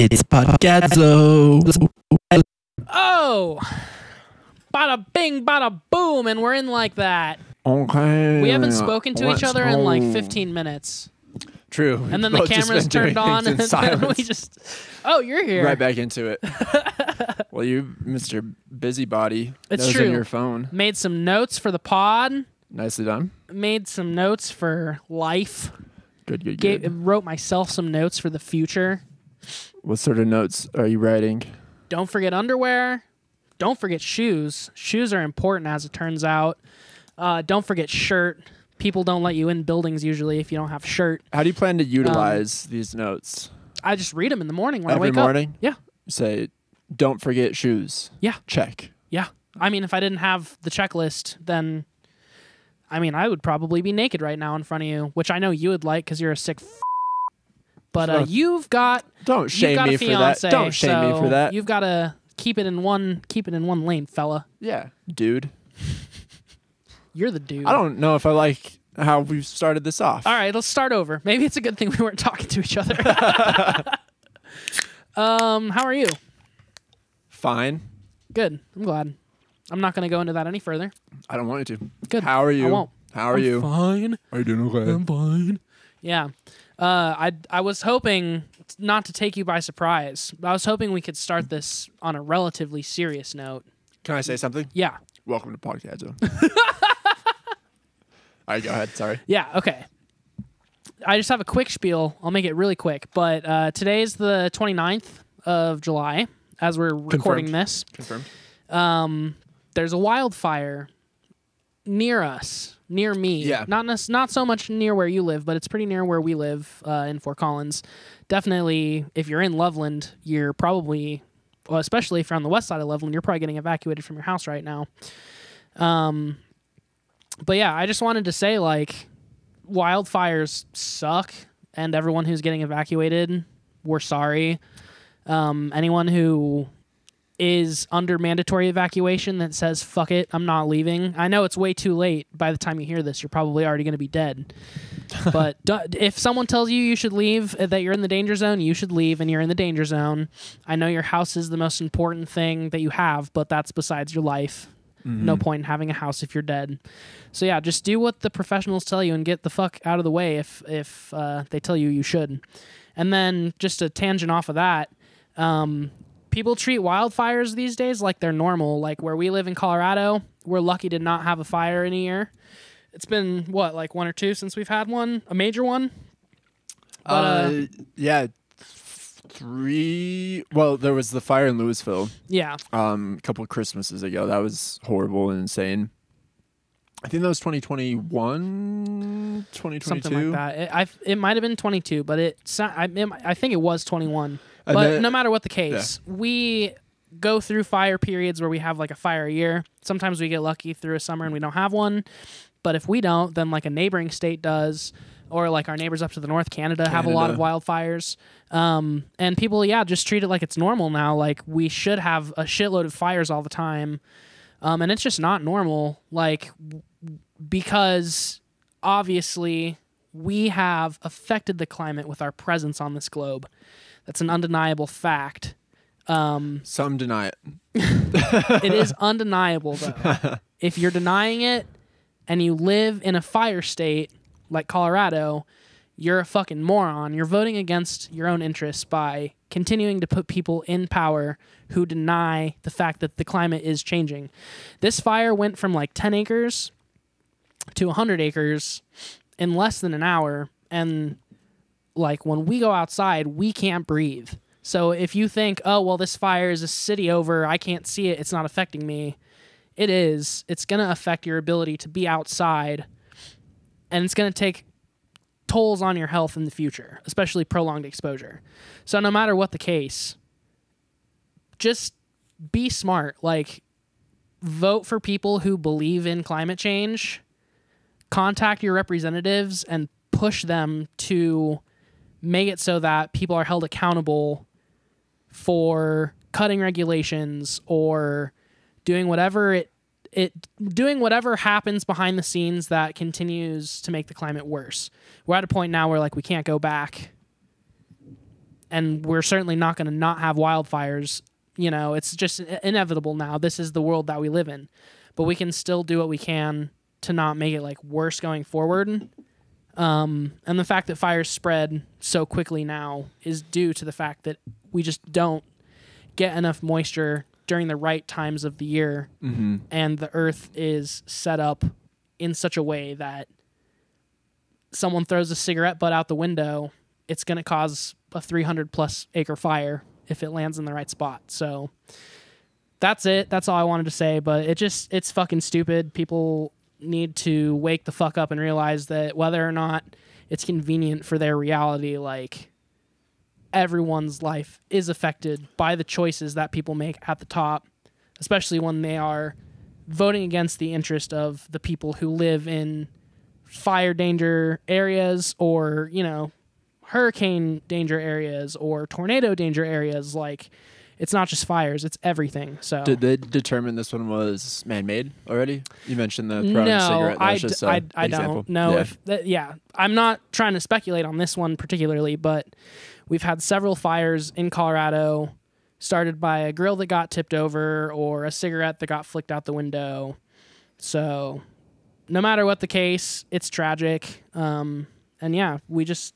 It's Podcadzo. Oh, bada bing, bada boom, and we're in like that. Okay. We haven't spoken to each let's other in like 15 minutes, True. and then the Both just cameras been doing turned on, things in and then we just. Oh, you're here. right back into it. well, you, Mr. Busybody, It's knows true. in your phone. Made some notes for the pod. Nicely done. Made some notes for life. Good, good, Gave, wrote myself some notes for the future. What sort of notes are you writing? Don't forget underwear. Don't forget shoes. Shoes are important, as it turns out. Uh, don't forget shirt. People don't let you in buildings usually if you don't have shirt. How do you plan to utilize these notes? I just read them in the morning when I Every wake morning? up. Yeah, Say, don't forget shoes. yeah, Check. yeah. I mean, if I didn't have the checklist, then I mean, I would probably be naked right now in front of you, which I know you would like because you're a sick. F- but uh, you've got Don't shame got me a for fiance. that. Don't shame me for that. You've got to keep it in one keep it in one lane, fella. yeah, dude. You're the dude. I don't know if I like how we've started this off. All right, let's start over. Maybe it's a good thing we weren't talking to each other. um, how are you? Fine. Good. I'm glad. I'm not going to go into that any further. I don't want you to. Good. How are you? I won't. How are I'm you? Fine. Are you doing okay? I'm fine. Yeah. Uh, I I was hoping not to take you by surprise. I was hoping we could start this on a relatively serious note. Can I say something? Yeah. Welcome to Podcast Zone. All right, go ahead. Sorry. Yeah. Okay. I just have a quick spiel. I'll make it really quick. But uh, is the 29th of July as we're recording Confirmed. this. Confirmed. um, there's a wildfire near us, near me. Yeah. Not not so much near where you live, but it's pretty near where we live uh, in Fort Collins. Definitely, if you're in Loveland, you're probably, well, especially if you're on the west side of Loveland, you're probably getting evacuated from your house right now. Um, but yeah, I just wanted to say like, wildfires suck, and everyone who's getting evacuated, we're sorry. Um, anyone who is under mandatory evacuation that says fuck it i'm not leaving. I know it's way too late. By the time you hear this you're probably already going to be dead. But if someone tells you you should leave uh, that you're in the danger zone you should leave and you're in the danger zone. I know your house is the most important thing that you have but that's besides your life. No point in having a house if you're dead. So yeah just do what the professionals tell you and get the fuck out of the way if if uh, they tell you you should. And then just a tangent off of that um, people treat wildfires these days like they're normal. Like where we live in Colorado, we're lucky to not have a fire in a year. It's been what, like one or two since we've had one, a major one. But, uh, uh, yeah, three. Well, there was the fire in Louisville Yeah, um, a couple of Christmases ago. That was horrible and insane. I think that was 2021, 2022. something like that. It, I, it might have been 22, but it, I, it, I think it was 21. But then- no matter what the case, we go through fire periods where we have like a fire a year. Sometimes we get lucky through a summer and we don't have one. But if we don't, then like a neighboring state does, or like our neighbors up to the north, Canada, have a lot of wildfires. Um, and people, yeah, just treat it like it's normal now. Like we should have a shitload of fires all the time. Um, and it's just not normal. Like w- because obviously we have affected the climate with our presence on this globe. That's an undeniable fact. Um, Some deny it. it is undeniable though. if you're denying it and you live in a fire state like Colorado, you're a fucking moron. You're voting against your own interests by continuing to put people in power who deny the fact that the climate is changing. This fire went from like 10 acres to 100 acres in less than an hour and like when we go outside, we can't breathe. So if you think, "Oh, well this fire is a city over, I can't see it, it's not affecting me." It is. It's going to affect your ability to be outside and it's going to take tolls on your health in the future, especially prolonged exposure. So no matter what the case, just be smart. Like vote for people who believe in climate change. Contact your representatives and push them to make it so that people are held accountable for cutting regulations or doing whatever it it doing whatever happens behind the scenes that continues to make the climate worse. We're at a point now where like we can't go back. and we're certainly not going to not have wildfires. You know, it's just inevitable now. This is the world that we live in, but we can still do what we can to not make it like worse going forward. Um, and the fact that fires spread so quickly now is due to the fact that we just don't get enough moisture during the right times of the year, Mm-hmm. and the earth is set up in such a way that someone throws a cigarette butt out the window, it's going to cause a 300 plus acre fire if it lands in the right spot. So that's it. That's all I wanted to say. But it just, it's fucking stupid. People need to wake the fuck up and realize that whether or not it's convenient for their reality, like everyone's life is affected by the choices that people make at the top, especially when they are voting against the interest of the people who live in fire danger areas or, you know, hurricane danger areas or tornado danger areas. Like, it's not just fires, it's everything. So, Did they determine this one was man-made already? You mentioned the throwing no, cigarette. I, d- I, I don't know Yeah. if that, yeah, I'm not trying to speculate on this one particularly, but we've had several fires in Colorado started by a grill that got tipped over or a cigarette that got flicked out the window. So, no matter what the case, it's tragic. Um, and yeah, we just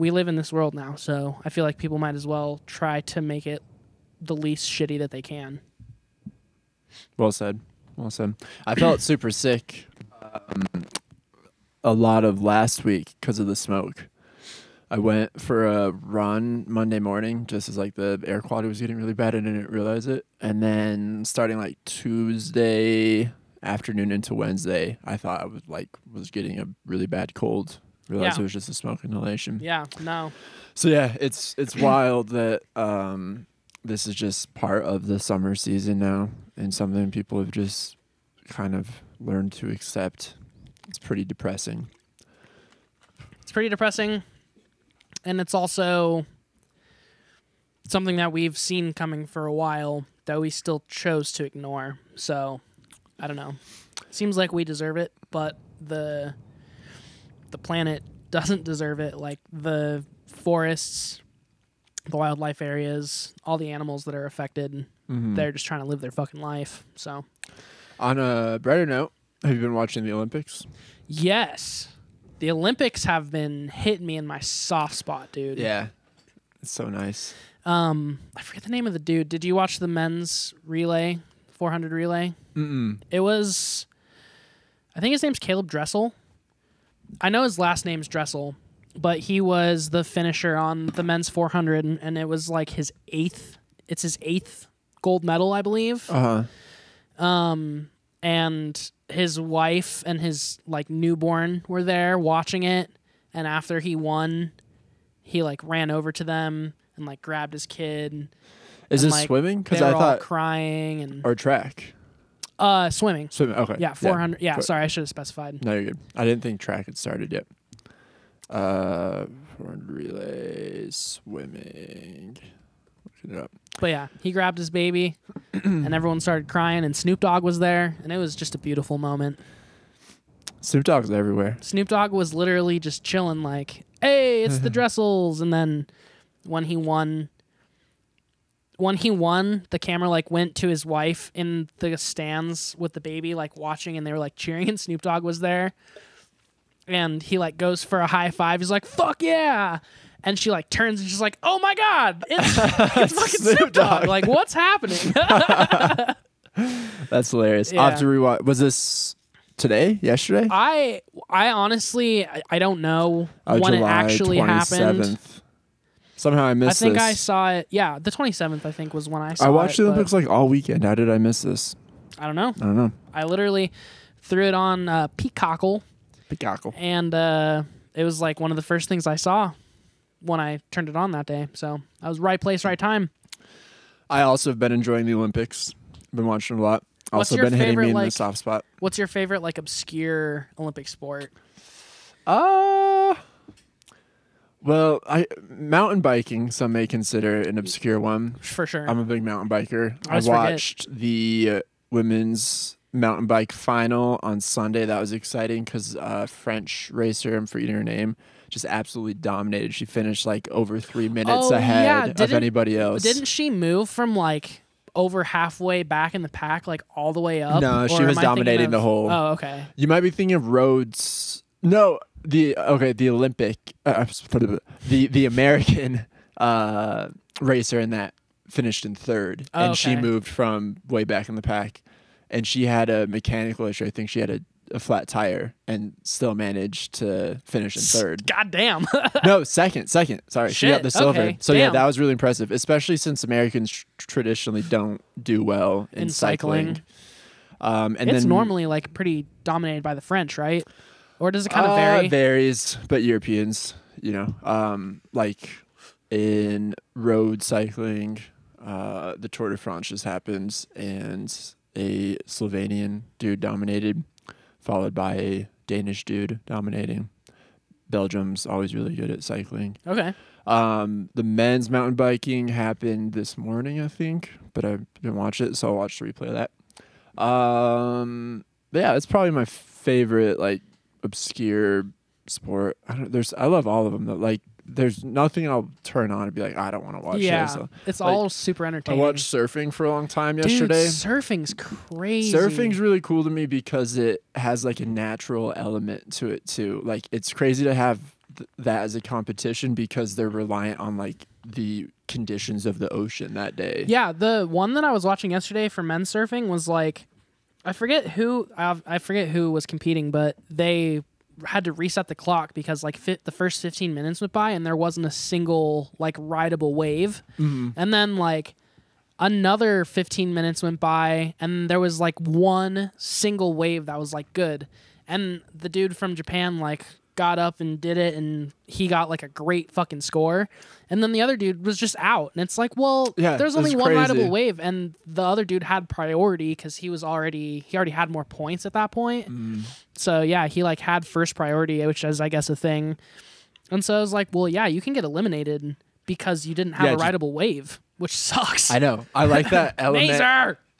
we live in this world now, so I feel like people might as well try to make it the least shitty that they can. Well said. Well said. I felt super sick um, a lot of last week because of the smoke. I went for a run Monday morning just as like the air quality was getting really bad. And I didn't realize it. And then starting like Tuesday afternoon into Wednesday, I thought I was like was getting a really bad cold. Realized Yeah. it was just a smoke inhalation. Yeah, no. So yeah, it's it's wild that um, this is just part of the summer season now, and something people have just kind of learned to accept. It's pretty depressing. it's pretty depressing and it's also something that we've seen coming for a while that we still chose to ignore so i don't know seems like we deserve it but the the planet doesn't deserve it like the forests the wildlife areas all the animals that are affected Mhm. they're just trying to live their fucking life so On a brighter note, have you been watching the Olympics? yes the olympics have been hitting me in my soft spot dude Yeah, it's so nice. Um, I forget the name of the dude. Did you watch the men's relay, 400 relay? Mm-mm. It was, I think his name's Caeleb Dressel. I know his last name's Dressel, but he was the finisher on the men's 400, and, and it was like his eighth. It's his eighth gold medal, I believe. Uh huh. Um, and his wife and his like newborn were there watching it. And after he won, he like ran over to them and like grabbed his kid. Is And, this like, swimming? Because I were all thought crying and or track. Uh swimming. Swimming. Okay. Yeah, 400. Yeah, Cool. sorry, I should have specified. No, you're good. I didn't think track had started yet. Uh, 400 relay swimming. Looking it up. But yeah, he grabbed his baby and everyone started crying and Snoop Dogg was there and it was just a beautiful moment. Snoop Dogg's everywhere. Snoop Dogg was literally just chilling like, "Hey, it's the Dressels." And then when he won when he won, the camera like went to his wife in the stands with the baby like watching and they were like cheering and Snoop Dogg was there. And he like goes for a high five. He's like, "Fuck yeah." And she like turns and she's like, "Oh my god, it's, it's fucking Snoop Snoop Dogg. Dogg. Like, what's happening?" That's hilarious. I'll have to Yeah. rewatch. Was this today? Yesterday? I I honestly I, I don't know Oh, when July it actually happened. 27th. Somehow I missed. I think this. I saw it. Yeah, the 27th I think was when I saw it. I watched it. the Olympics like all weekend. How did I miss this? I don't know. I don't know. I literally threw it on uh, Peacockle, Peacockle. and uh, it was like one of the first things I saw when I turned it on that day. So I was right place, right time. I also have been enjoying the Olympics. Been watching a lot. What's Also your been hitting favorite, me in the like- soft spot. What's your favorite like obscure Olympic sport? Uh well, I mountain biking some may consider an obscure one. For sure. I'm a big mountain biker. I I, always forget. watched the uh, women's mountain bike final on Sunday. That was exciting because uh, French racer, I'm forgetting her name, just absolutely dominated. She finished like over three minutes Oh, ahead yeah, of anybody else. Didn't she move from like over halfway back in the pack, like all the way up? No, she was am I thinking dominating of- the whole- Oh, okay. You might be thinking of Rhodes. No, the okay, the Olympic, uh, the the American uh, racer in that finished in third, Oh, and she moved from way back in the pack, and she had a mechanical issue. I think she had a, a flat tire, and still managed to finish in third. God damn. no, second, second. Sorry, she got the silver. okay, So yeah, that was really impressive, especially since Americans tr- traditionally don't do well in, In cycling. cycling. Um, and it's then normally like pretty dominated by the French, right? Or does it kind of Uh, vary? varies, but Europeans, you know, um, like in road cycling, uh, the Tour de France just happened, and a Slovenian dude dominated, followed by a Danish dude dominating. Belgium's always really good at cycling. okay. Um, the men's mountain biking happened this morning, I think, but I didn't watch it, so I'll watch the replay of that. Um, but yeah, it's probably my favorite like obscure sport. I don't. There's I love all of them. Though. Like, there's nothing I'll turn on and be like, I don't want to watch yeah. this. It's like, all super entertaining. I watched surfing for a long time Dude, yesterday. surfing's crazy. Surfing's really cool to me because it has like a natural element to it too. Like it's crazy to have th- that as a competition because they're reliant on like the conditions of the ocean that day. Yeah, the one that I was watching yesterday for men's surfing was like, I forget who I I forget who was competing, but they had to reset the clock because like fit the first 15 minutes went by and there wasn't a single like rideable wave, Mhm. and then like another 15 minutes went by and there was like one single wave that was like good, and the dude from Japan like got up and did it and he got like a great fucking score and then the other dude was just out and it's like well Yeah, there's only one crazy. rideable wave and the other dude had priority because he was already he already had more points at that point Mm. so yeah he like had first priority which is i guess a thing and so i was like well yeah you can get eliminated because you didn't have Yeah, a rideable wave which sucks I know. I like that element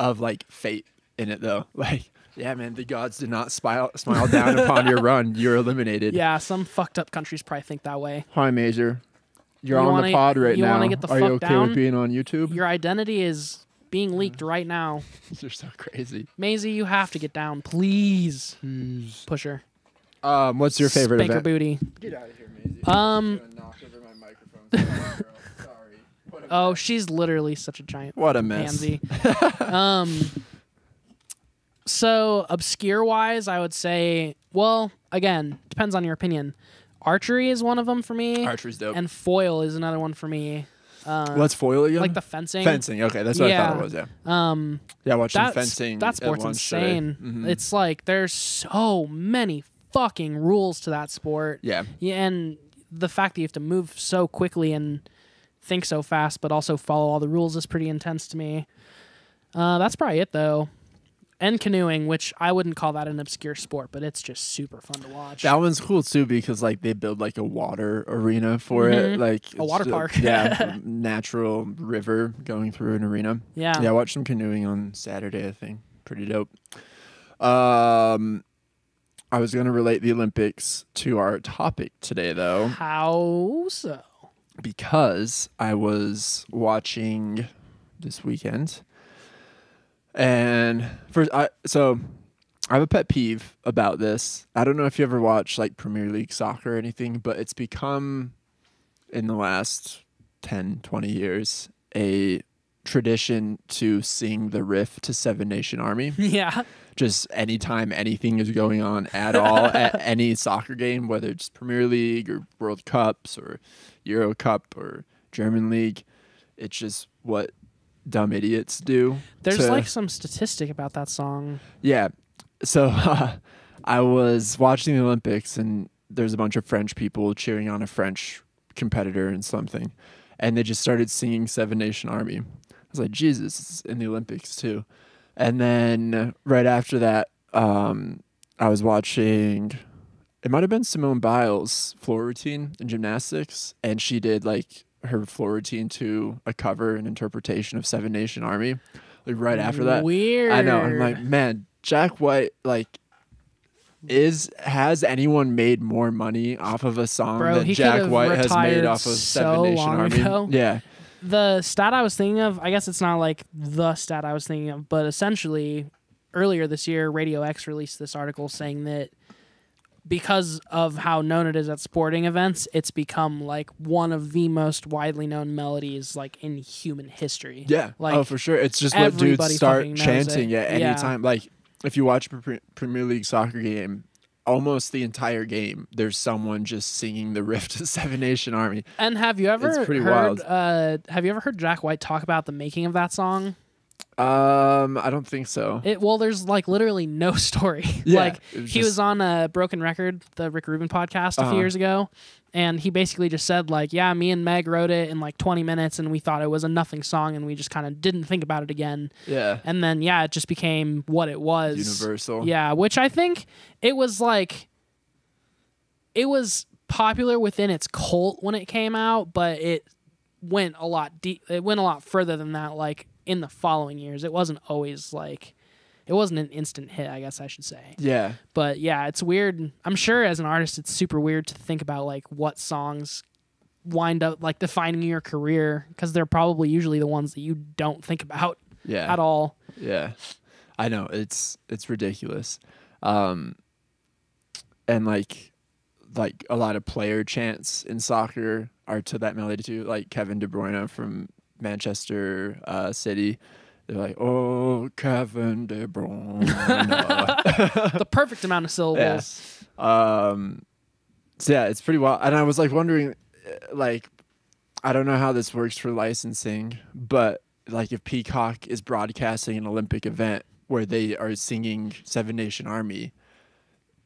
of like fate in it though. Like, yeah, man, the gods did not smile smile down upon your run. You're eliminated. yeah some fucked up countries probably think that way Hi, Mazer. You're You on wanna- the pod right now. you now. wanna get the Are you fuck okay down? with being on YouTube? your identity is being leaked right now You're so crazy. Maisie, you have to get down please pusher Um, what's your favorite spanker event? booty Get out of here, Maisie. Um, over my microphone. Sorry. What oh she's literally such a giant what a mess. pansy. um, so obscure wise, I would say, well, again, depends on your opinion. Archery is one of them for me, Archery's dope. and foil is another one for me. Uh, What's foil again? like the fencing. fencing. Okay, that's what I thought it was. Yeah. Um, Yeah, I watched that's, fencing. that sport's insane. Mhm. It's like there's so many fucking rules to that sport. yeah. Yeah, and the fact that you have to move so quickly and think so fast, but also follow all the rules is pretty intense to me. Uh, that's probably it though. And canoeing, which I wouldn't call that an obscure sport, but it's just super fun to watch. That one's cool too because like they build like a water arena for it, Mhm. like A water it's park. yeah, natural river going through an arena. yeah. Yeah, I watched some canoeing on Saturday. I think pretty dope. Um, I was gonna relate the Olympics to our topic today though. How so? because I was watching this weekend, and first, I so I have a pet peeve about this. I don't know if you ever watch like Premier League soccer or anything, but it's become in the last 10, 20 years a tradition to sing the riff to Seven Nation Army yeah. just anytime anything is going on at all at any soccer game, whether it's Premier League or World Cups or Euro Cup or German League, it's just what dumb idiots do. There's to- like some statistic about that song. yeah. So I was watching the Olympics and there's a bunch of French people cheering on a French competitor in something. And they just started singing Seven Nation Army. I was like, Jesus, it's in the Olympics too. And then right after that, um, I was watching, it might have been Simone Biles' floor routine in gymnastics. And she did like her floor routine to a cover and interpretation of Seven Nation Army. Like right after that. Weird. I know. I'm like, man, Jack White like is has anyone made more money off of a song Bro, that he Jack White has made off of so Seven Nation Army? ago. Yeah. the stat I was thinking of, I guess it's not like the stat I was thinking of, but essentially earlier this year, Radio X released this article saying that because of how known it is at sporting events, it's become like one of the most widely known melodies like in human history. Yeah. Like, oh, for sure. It's just what dudes start chanting at any Yeah. time. Like if you watch a Premier League soccer game, almost the entire game, there's someone just singing the riff to Seven Nation Army. And have you ever It's pretty heard wild. uh have you ever heard Jack White talk about the making of that song? Um, I don't think so. It well, there's like literally no story. Yeah, like was he just- was on a Broken Record, the Rick Rubin podcast a Uh-huh. few years ago, and he basically just said like, yeah, me and Meg wrote it in like 20 minutes, and we thought it was a nothing song, and we just kind of didn't think about it again, Yeah. and then yeah, it just became what it was. Universal. Yeah, which I think it was like, it was popular within its cult when it came out, but it went a lot deep. It went a lot further than that. Like in the following years, it wasn't always like, it wasn't an instant hit. I guess I should say. Yeah. But yeah, it's weird. I'm sure as an artist, it's super weird to think about like what songs wind up like defining your career because they're probably usually the ones that you don't think about Yeah. at all. Yeah. I know. It's it's ridiculous. Um and like like a lot of player chants in soccer are to that melody too. Like Kevin De Bruyne from Manchester uh, City. They're like, "Oh, Kevin De Bruyne." the perfect amount of syllables. um, so yeah, it's pretty wild. And I was like wondering, uh, like, I don't know how this works for licensing, but like if Peacock is broadcasting an Olympic event where they are singing Seven Nation Army,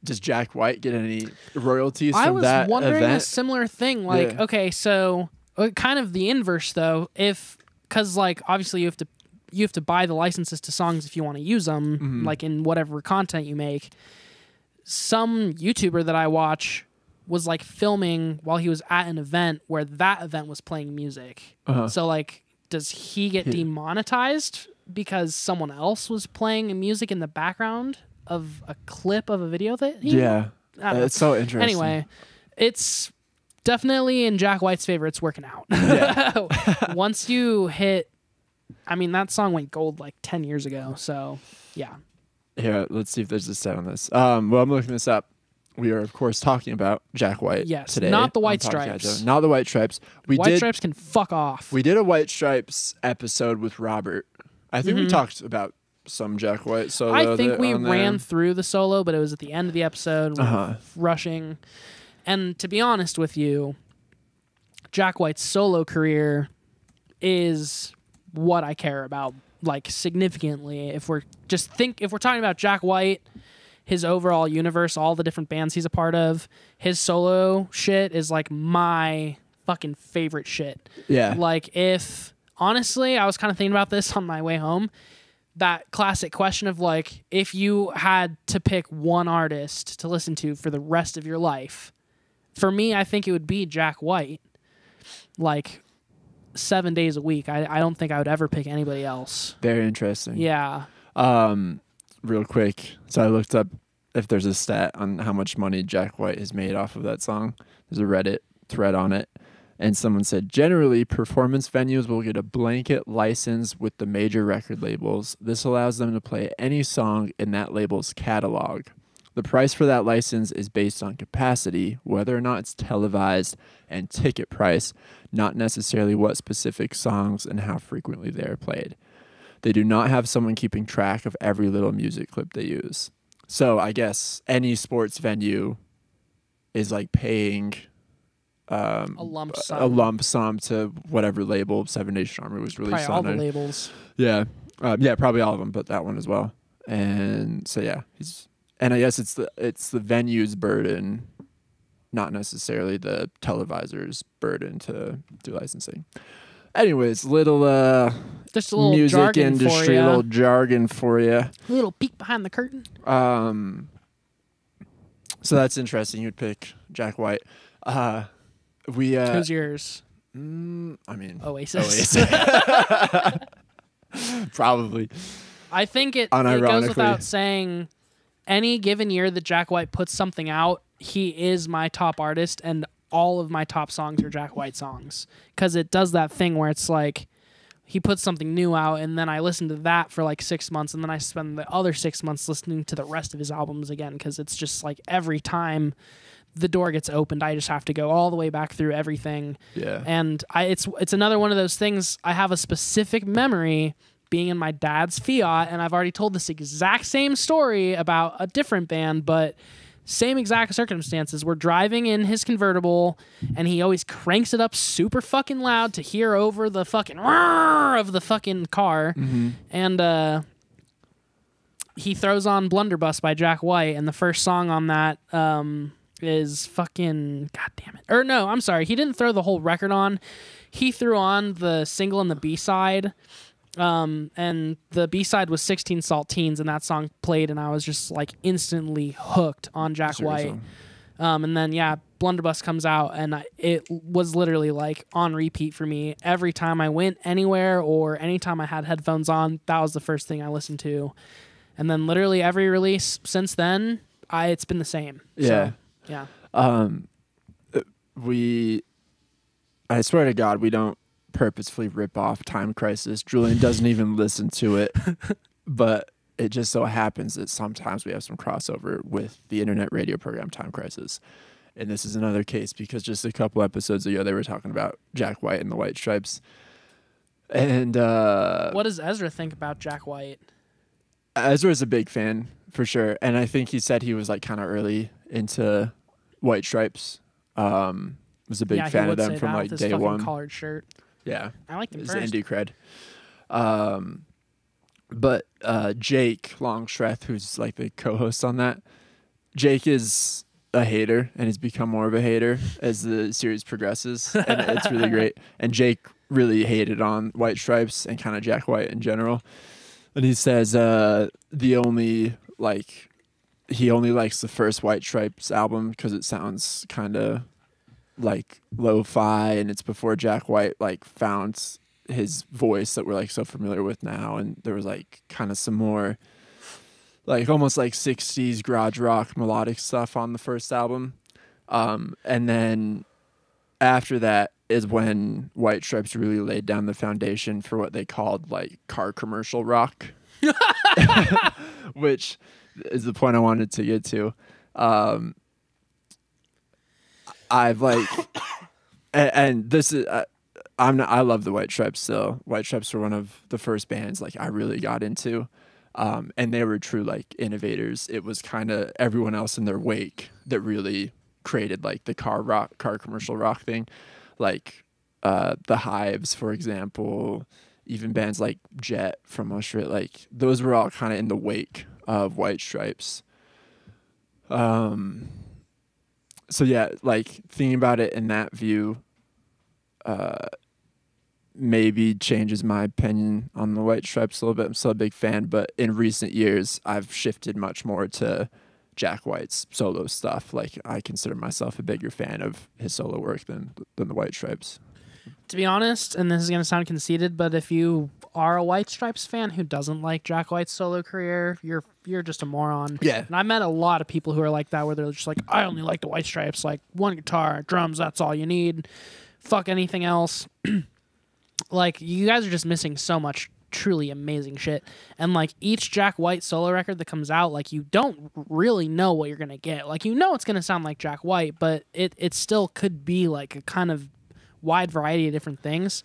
does Jack White get any royalties I from was that wondering a similar thing. Like, Yeah. okay, so kind of the inverse though. If because like obviously you have to you have to buy the licenses to songs if you want to use them, Mhm. like in whatever content you make. Some YouTuber that I watch was like filming while he was at an event where that event was playing music. Uh-huh. So like, does he get He- demonetized because someone else was playing music in the background of a clip of a video that he? yeah, I it's so interesting. Anyway, it's definitely in Jack White's favor. It's working out. Once you hit, I mean, that song went gold like 10 years ago. So, yeah. Here, let's see if there's a set on this. Um, well, I'm looking this up. We are, of course, talking about Jack White. Yes, today not the White Stripes. Not the White Stripes. We White did. Stripes can fuck off. We did a White Stripes episode with Robert. I think we Mhm. talked about some Jack White solo. I think we ran through the solo, but it was at the end of the episode. We Uh-huh. rushing. And to be honest with you, Jack White's solo career is what I care about like significantly. If we're just think if we're talking about Jack White, his overall universe, all the different bands he's a part of, his solo shit is like my fucking favorite shit. Yeah. Like if honestly, I was kind of thinking about this on my way home. That classic question of like if you had to pick one artist to listen to for the rest of your life. For me, I think it would be Jack White. Like 7 days a week. I I don't think I would ever pick anybody else. Very interesting. Yeah. Um, real quick. So I looked up if there's a stat on how much money Jack White has made off of that song. There's a Reddit thread on it. And someone said, generally, performance venues will get a blanket license with the major record labels. This allows them to play any song in that label's catalog. The price for that license is based on capacity, whether or not it's televised, and ticket price, not necessarily what specific songs and how frequently they are played. They do not have someone keeping track of every little music clip they use. So I guess any sports venue is like paying um, A lump a sum. lump sum to whatever label Seven Nation Army was released Probably all on. the labels. Yeah, um, yeah, probably all of them, but that one as well. And so yeah, he's and I guess it's the it's the venue's burden, not necessarily the televisor's burden to do licensing. Anyways, little uh Just a little music jargon industry, for you. little jargon for you. Little peek behind the curtain. Um, so that's interesting. You'd pick Jack White. Uh, we uh, Who's yours? mm, I mean, Oasis. Oasis. probably. I think it, it goes without saying. Any given year that Jack White puts something out, he is my top artist, and all of my top songs are Jack White songs because it does that thing where it's like he puts something new out, and then I listen to that for like six months, and then I spend the other six months listening to the rest of his albums again because it's just like every time the door gets opened, I just have to go all the way back through everything Yeah. and I it's it's another one of those things I have a specific memory being in my dad's Fiat and I've already told this exact same story about a different band but same exact circumstances we're driving in his convertible and he always cranks it up super fucking loud to hear over the fucking roar of the fucking car and uh he throws on Blunderbuss by Jack White, and the first song on that um, is fucking God damn it. Or no, I'm sorry, he didn't throw the whole record on. He threw on the single and the B side. Um, and the B side was 16 Saltines, and that song played, and I was just like instantly hooked on Jack Seriously. White. Um, and then yeah, Blunderbuss comes out, and I, it was literally like on repeat for me every time I went anywhere or anytime I had headphones on. That was the first thing I listened to, and then literally every release since then, I it's been the same. So, Yeah. yeah. Um, uh, we, I swear to God, we don't purposefully rip off Time Crisis. Julian doesn't even listen to it, but it just so happens that sometimes we have some crossover with the internet radio program Time Crisis. And this is another case because just a couple episodes ago, they were talking about Jack White and the White Stripes. And uh, What does Ezra think about Jack White? Ezra's a big fan for sure, and I think he said he was like kind of early into White Stripes. Um, was a big yeah, fan of them from like day one. collared shirt. Yeah, I like them his first. indie cred. Um, but uh, Jake Longstreth, who's like the co-host on that, Jake is a hater and has become more of a hater as the series progresses, and it's really great. And Jake really hated on White Stripes and kind of Jack White in general. And he says uh, the only like he only likes the first White Stripes album because it sounds kind of like lo-fi and it's before Jack White like found his voice that we're like so familiar with now. And there was like kind of some more like almost like 60s garage rock melodic stuff on the first album. Um and then after that is when White Stripes really laid down the foundation for what they called like car commercial rock. Which is the point I wanted to get to. Um I've like, and, and this is, uh, I'm not, I love the White Stripes still. White Stripes were one of the first bands like I really got into, um, and they were true like innovators. It was kind of everyone else in their wake that really created like the car rock, car commercial rock thing, like uh, the Hives, for example. Even bands like Jet from Australia, like those were all kind of in the wake of White Stripes. Um, so yeah, like thinking about it in that view, uh, maybe changes my opinion on the White Stripes a little bit. I'm still a big fan, but in recent years, I've shifted much more to Jack White's solo stuff. Like I consider myself a bigger fan of his solo work than than the White Stripes. To be honest, and this is gonna sound conceited, but if you are a White Stripes fan who doesn't like Jack White's solo career, you're you're just a moron. Yeah. And I met a lot of people who are like that, where they're just like, I only like the White Stripes, like one guitar, drums, that's all you need. Fuck anything else. like you guys are just missing so much truly amazing shit. And like each Jack White solo record that comes out, like you don't really know what you're gonna get. Like you know it's gonna sound like Jack White, but it it still could be like a kind of wide variety of different things.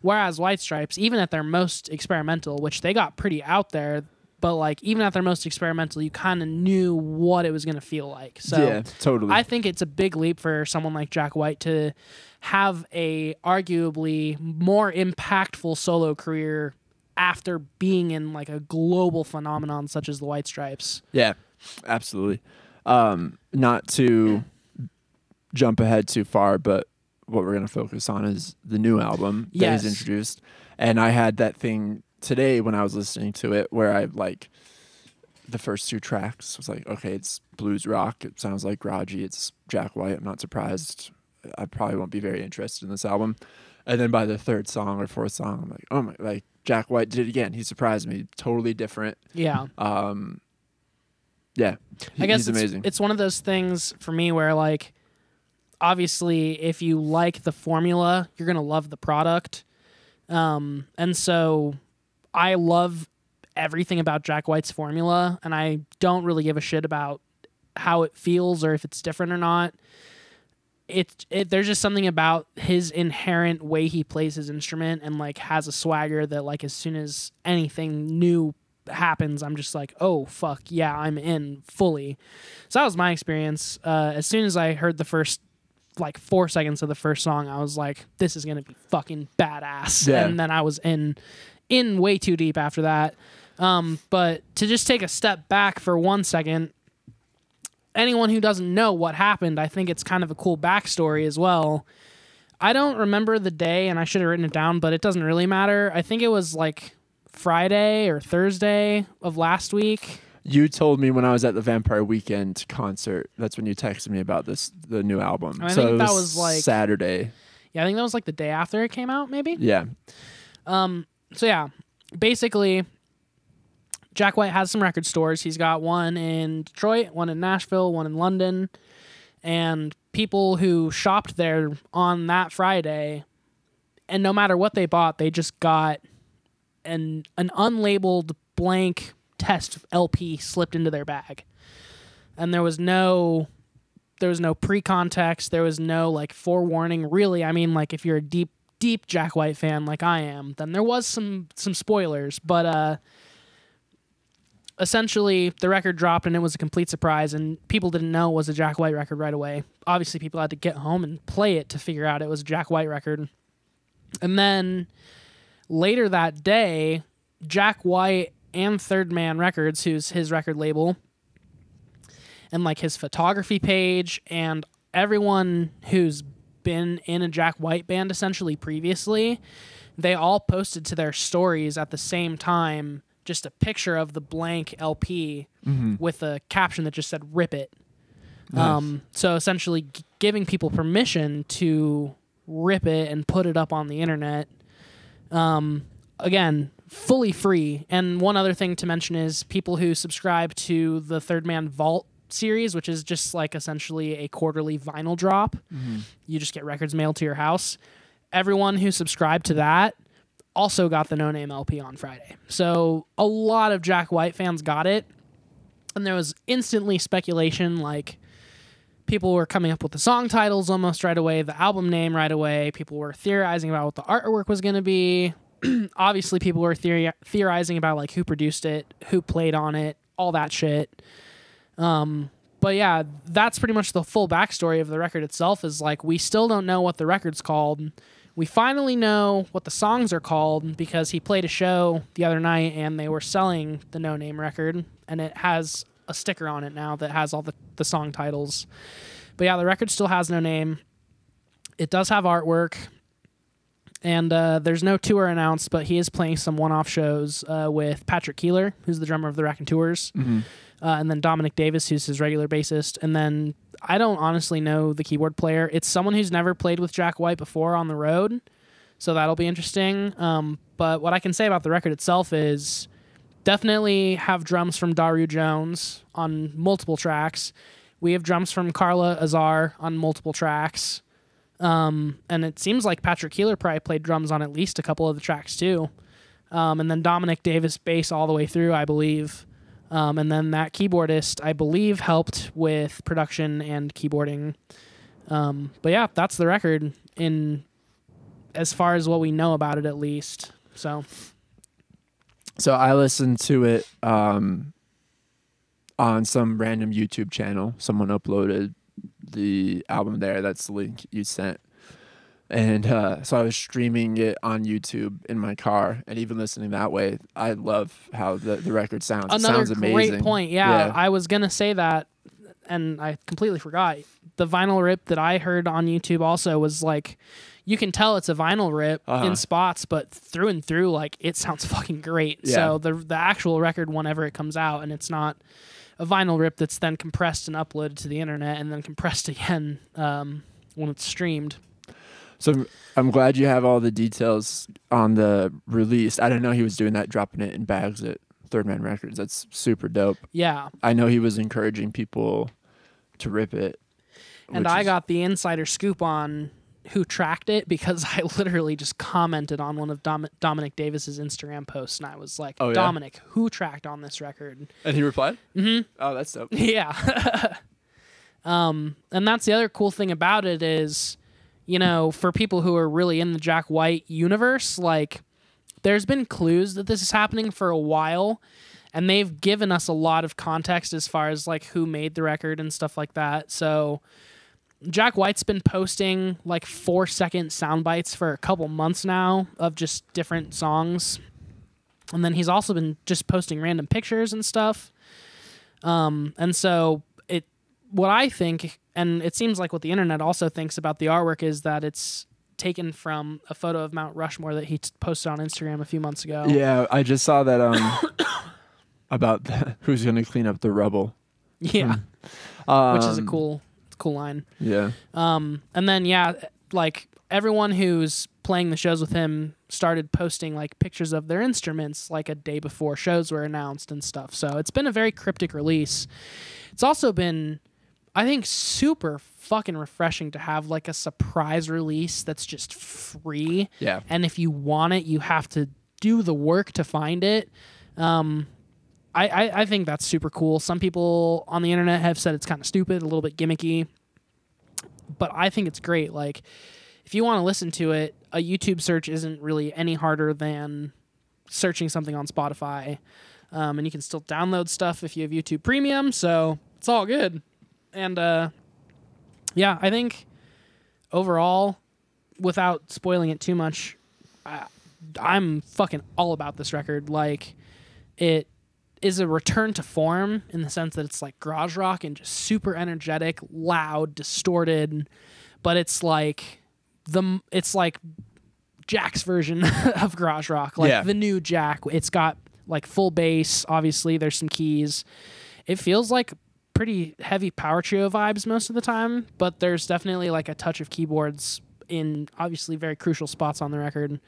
Whereas White Stripes, even at their most experimental, which they got pretty out there, but like even at their most experimental, you kind of knew what it was gonna feel like. So yeah, totally. I think it's a big leap for someone like Jack White to have a arguably more impactful solo career after being in like a global phenomenon such as the White Stripes. Yeah, absolutely. Um, not to jump ahead too far, but what we're going to focus on is the new album that Yes. he's introduced. And I had that thing today when I was listening to it where I like the first two tracks was like, okay, it's blues rock. It sounds like garagey. It's Jack White. I'm not surprised. I probably won't be very interested in this album. And then by the third song or fourth song, I'm like, oh my, like Jack White did it again. He surprised me. Totally different. Yeah. Um, yeah, he- I guess it's, amazing. it's one of those things for me where like obviously if you like the formula, you're gonna love the product. Um, and so I love everything about Jack White's formula, and I don't really give a shit about how it feels or if it's different or not. It, it there's just something about his inherent way he plays his instrument and like has a swagger that like as soon as anything new happens i'm just like oh fuck yeah i'm in fully so that was my experience uh, as soon as i heard the first like four seconds of the first song i was like this is gonna be fucking badass. Yeah. and then i was in in way too deep after that. Um, but to just take a step back for one second anyone who doesn't know what happened i think it's kind of a cool backstory as well. I don't remember the day and i should have written it down but it doesn't really matter. I think it was like friday or thursday of last week you told me when I was at the Vampire Weekend concert. That's when you texted me about this the new album. I so think it that was was, like- Saturday. yeah i think that was like the day after it came out maybe Yeah. Um, so yeah, basically, Jack White has some record stores. He's got one in Detroit, one in Nashville, one in London, and people who shopped there on that Friday, and no matter what they bought, they just got an an unlabeled blank test LP slipped into their bag, and there was no. There was no pre-context. There was no like forewarning. Really, I mean, like if you're a deep deep Jack White fan like I am, then there was some some spoilers, but uh essentially the record dropped and it was a complete surprise and people didn't know it was a Jack White record right away. Obviously people had to get home and play it to figure out it was a Jack White record. And then later that day, Jack White and Third Man Records, who's his record label, and like his photography page and everyone who's been in a Jack White band essentially previously, they all posted to their stories at the same time just a picture of the blank LP with a caption that just said "Rip it." Um, so essentially, g- giving people permission to rip it and put it up on the internet. Um, again, fully free. And one other thing to mention is people who subscribe to the Third Man Vault series, which is just like essentially a quarterly vinyl drop. Mm-hmm. You just get records mailed to your house. Everyone who subscribed to that also got the No Name LP on Friday. So a lot of Jack White fans got it. And there was instantly speculation like people were coming up with the song titles almost right away, the album name right away. People were theorizing about what the artwork was going to be. Obviously, people were theori- theorizing about like who produced it, who played on it, all that shit. Um, but yeah, that's pretty much the full backstory of the record itself. Is like we still don't know what the record's called. We finally know what the songs are called because he played a show the other night and they were selling the No Name record and it has a sticker on it now that has all the, the song titles. But yeah, the record still has no name. It does have artwork. And uh, there's no tour announced, but he is playing some one off shows uh, with Patrick Keeler, who's the drummer of the Raconteurs, uh, and then Dominic Davis, who's his regular bassist. And then I don't honestly know the keyboard player. It's someone who's never played with Jack White before on the road, so that'll be interesting. Um, but what I can say about the record itself is definitely have drums from Daru Jones on multiple tracks. We have drums from Carla Azar on multiple tracks. Um, and it seems like Patrick Keeler probably played drums on at least a couple of the tracks too. Um, and then Dominic Davis bass all the way through, I believe. Um, and then that keyboardist, I believe, helped with production and keyboarding. Um, but yeah, that's the record in as far as what we know about it, at least. So So I listened to it um, on some random YouTube channel. Someone uploaded the album there. That's the link you sent. And uh, so I was streaming it on YouTube in my car and even listening that way. I love how the, the record sounds. it another sounds great point. Yeah, Yeah. I was gonna say that, and I completely forgot. The vinyl rip that I heard on YouTube also was like, you can tell it's a vinyl rip Uh-huh. in spots, but through and through, like it sounds fucking great. Yeah. So the the actual record, whenever it comes out, and it's not a vinyl rip that's then compressed and uploaded to the internet and then compressed again um, when it's streamed. So I'm glad you have all the details on the release. I didn't know he was doing that, dropping it in bags at Third Man Records. That's super dope. Yeah. I know he was encouraging people to rip it. And I is- got the insider scoop on who tracked it because I literally just commented on one of Dom- Dominic Davis's Instagram posts and I was like, Oh, yeah? Dominic, who tracked on this record? and he replied. Mhm. Oh, that's dope. Yeah. um, and that's the other cool thing about it is, you know, for people who are really in the Jack White universe, like there's been clues that this is happening for a while and they've given us a lot of context as far as like who made the record and stuff like that. So Jack White's been posting like 4 second sound bites for a couple months now of just different songs. And then he's also been just posting random pictures and stuff. Um, and so it, what I think, and it seems like what the internet also thinks about the artwork is that it's taken from a photo of Mount Rushmore that he t- posted on Instagram a few months ago. Yeah, I just saw that um about the, who's going to clean up the rubble. yeah, Um, which is a cool, cool line. Yeah. Um, and then yeah, like everyone who's playing the shows with him started posting like pictures of their instruments like a day before shows were announced and stuff. So it's been a very cryptic release. It's also been I think super fucking refreshing to have like a surprise release that's just free. Yeah. And if you want it, you have to do the work to find it. Um, I, I, I think that's super cool. Some people on the internet have said it's kind of stupid, a little bit gimmicky, but I think it's great. Like, if you want to listen to it, a YouTube search isn't really any harder than searching something on Spotify. Um, and you can still download stuff if you have YouTube Premium, so it's all good. And uh, yeah, I think overall, without spoiling it too much, I, I'm fucking all about this record. Like, it is a return to form in the sense that it's like garage rock and just super energetic, loud, distorted, but it's like the it's like Jack's version of garage rock, like Yeah. the new Jack. It's got like full bass, obviously there's some keys. It feels like pretty heavy power trio vibes most of the time, but there's definitely like a touch of keyboards in obviously very crucial spots on the record.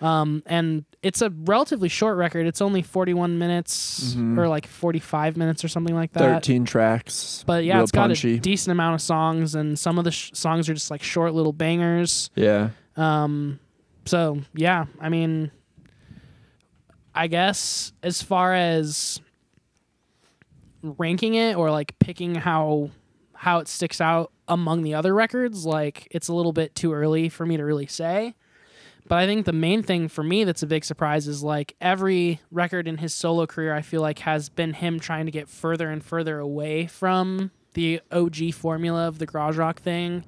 Um, and it's a relatively short record. It's only 41 minutes Mhm. or like 45 minutes or something like that. 13 tracks. But yeah, it's got punchy. a decent amount of songs, and some of the sh- songs are just like short little bangers. Yeah. Um, so yeah, I mean, I guess as far as ranking it or like picking how how it sticks out among the other records, like it's a little bit too early for me to really say. But I think the main thing for me that's a big surprise is like every record in his solo career, I feel like has been him trying to get further and further away from the OG formula of the garage rock thing.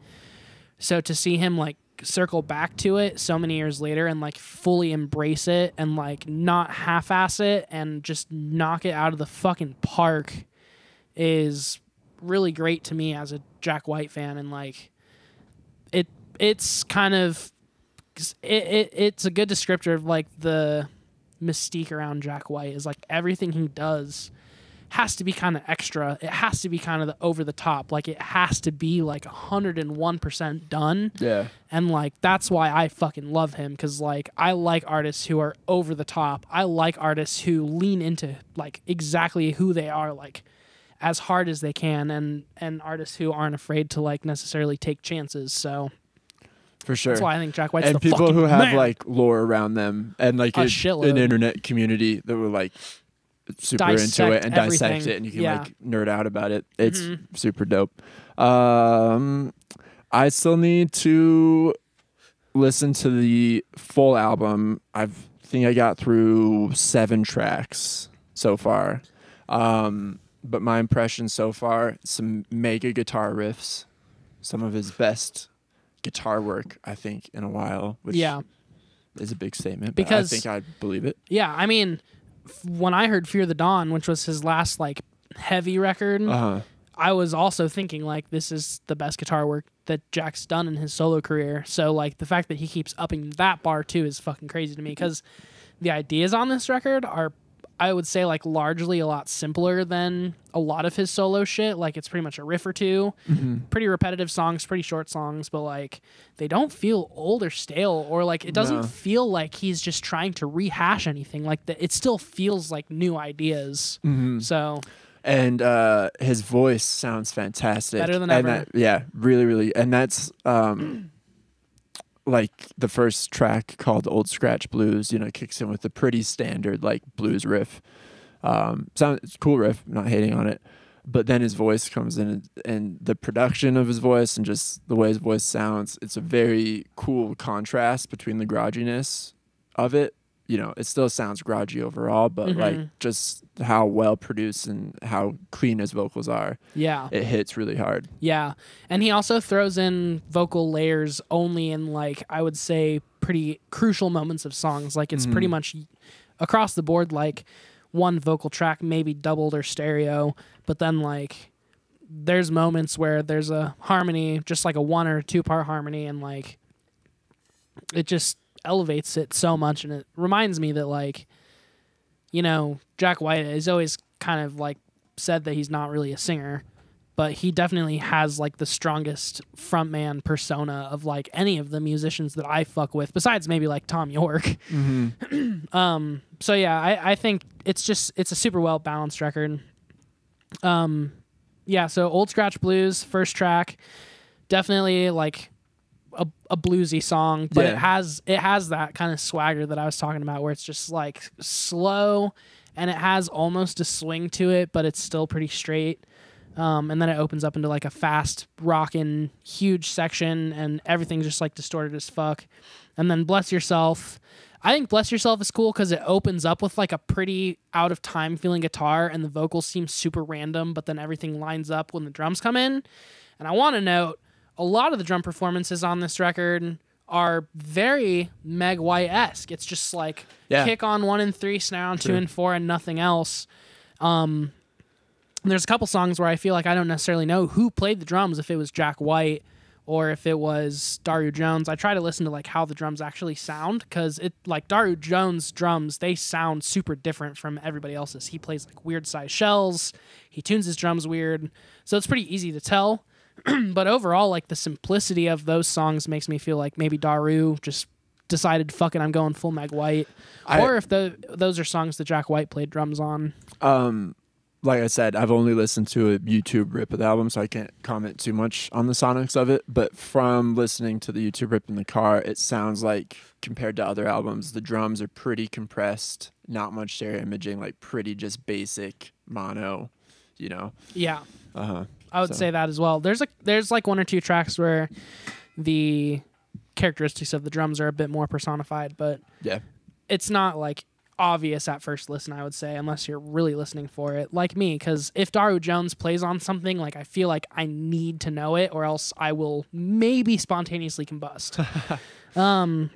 So to see him like circle back to it so many years later and like fully embrace it and like not half ass it and just knock it out of the fucking park is really great to me as a Jack White fan and like it it's kind of it, it it's a good descriptor of like the mystique around Jack White is like everything he does has to be kind of extra. It has to be kind of the over the top. Like it has to be like 101% done. Yeah. And like that's why I fucking love him cuz like I like artists who are over the top. I like artists who lean into like exactly who they are like as hard as they can and and artists who aren't afraid to like necessarily take chances. So For sure. that's why I think Jack White's and people who have man. like lore around them and like A a- an internet community that were like super into it and dissect it and you can Yeah. like nerd out about it. It's Mhm. super dope. Um I still need to listen to the full album. I think I got through 7 tracks so far. Um but my impression so far some mega guitar riffs, some of his best guitar work I think in a while, which Yeah. is a big statement. Because- I think I believe it. Yeah, I mean f- when I heard Fear the Dawn, which was his last like heavy record, Uh huh. I was also thinking like this is the best guitar work that Jack's done in his solo career. So like the fact that he keeps upping that bar too is fucking crazy to me because the ideas on this record are I would say like largely a lot simpler than a lot of his solo shit. Like it's pretty much a riff or 2 pretty repetitive songs, pretty short songs, but like they don't feel old or stale or like it doesn't No. feel like he's just trying to rehash anything. Like the, it still feels like new ideas. Mm-hmm. So and uh, his voice sounds fantastic. Better than and ever. That, yeah, really, really, and that's um, like the first track called "Old Scratch Blues." You know, kicks in with a pretty standard like blues riff. Um, cool riff. Not hating on it, but then his voice comes in, and, and the production of his voice and just the way his voice sounds. It's a very cool contrast between the grogginess of it. You know, it still sounds groggy overall, but Mhm. like just how well produced and how clean his vocals are, yeah. it hits really hard. Yeah. And he also throws in vocal layers only in like I would say pretty crucial moments of songs. Like it's pretty much across the board like one vocal track maybe doubled or stereo, but then like there's moments where there's a harmony, just like a one or two part harmony and like it just elevates it so much and it reminds me that like you know, Jack White has always kind of like said that he's not really a singer but he definitely has like the strongest frontman persona of like any of the musicians that I fuck with, besides maybe like Thom Yorke. um, so yeah, I, I think it's just it's a super well balanced record. Um, yeah, so Old Scratch Blues, first track, definitely like a, a bluesy song, but it has it has that kind of swagger that I was talking about, where it's just like slow, and it has almost a swing to it, but it's still pretty straight. Um, and then it opens up into like a fast rocking huge section and everything's just like distorted as fuck. And then bless yourself i think bless yourself is cool because it opens up with like a pretty out of time feeling guitar and the vocals seem super random but then everything lines up when the drums come in. And i want to note a lot of the drum performances on this record are very meg white-esque it's just like Yeah. kick on one and three snare on two True. and four and nothing else um, there's a couple songs where I feel like I don't necessarily know who played the drums, if it was Jack White or if it was Daru Jones. I try to listen to like how the drums actually sound because it like Daru Jones drums they sound super different from everybody else's. He plays like weird size shells. He tunes his drums weird, so it's pretty easy to tell. but overall, like the simplicity of those songs makes me feel like maybe Daru just decided, "Fuck it, I'm going full Meg White," I- or if the those are songs that Jack White played drums on. Um, like I said, I've only listened to a YouTube rip of the album, so I can't comment too much on the sonics of it. But from listening to the YouTube rip in the car, it sounds like compared to other albums, the drums are pretty compressed, not much stereo imaging, like pretty just basic mono, you know. Yeah. Uh huh. I would So- say that as well. There's a there's like one or two tracks where the characteristics of the drums are a bit more personified, but Yeah. it's not like obvious at first listen, I would say, unless you're really listening for it. Like me, because if Daru Jones plays on something, like I feel like I need to know it, or else I will maybe spontaneously combust. um,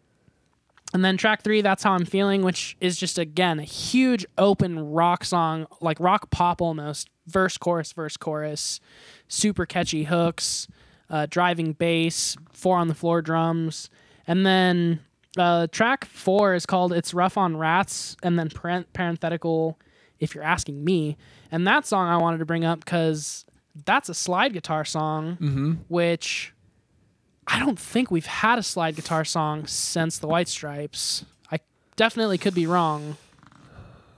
and then track three, that's how I'm feeling, which is just again a huge open rock song, like rock pop almost, verse chorus verse chorus, super catchy hooks, uh, driving bass, four on the floor drums, and then uh, track four is called "It's Rough on Rats," and then parent- parenthetical, if you're asking me, and that song I wanted to bring up because that's a slide guitar song, Mm-hmm. which I don't think we've had a slide guitar song since the White Stripes. I definitely could be wrong.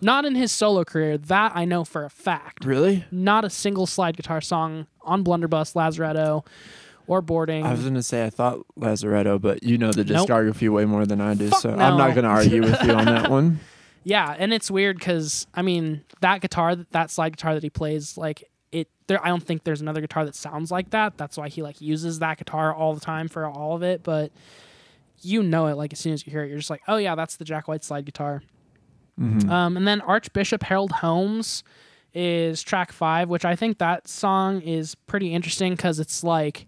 Not in his solo career, that I know for a fact. Really? Not a single slide guitar song on Blunderbuss, Lazaretto, or Boarding. I was gonna say I thought Lazaretto, but you know the Nope. discography way more than I do, Fuck so I'm not gonna argue with you on that one. Yeah, and it's weird because I mean that guitar, that slide guitar that he plays, like. There, I don't think there's another guitar that sounds like that. That's why he like uses that guitar all the time for all of it. But you know it like as soon as you hear it, you're just like, oh yeah, that's the Jack White slide guitar. Mhm. Um, and then Archbishop Harold Holmes is track five, which I think that song is pretty interesting because it's like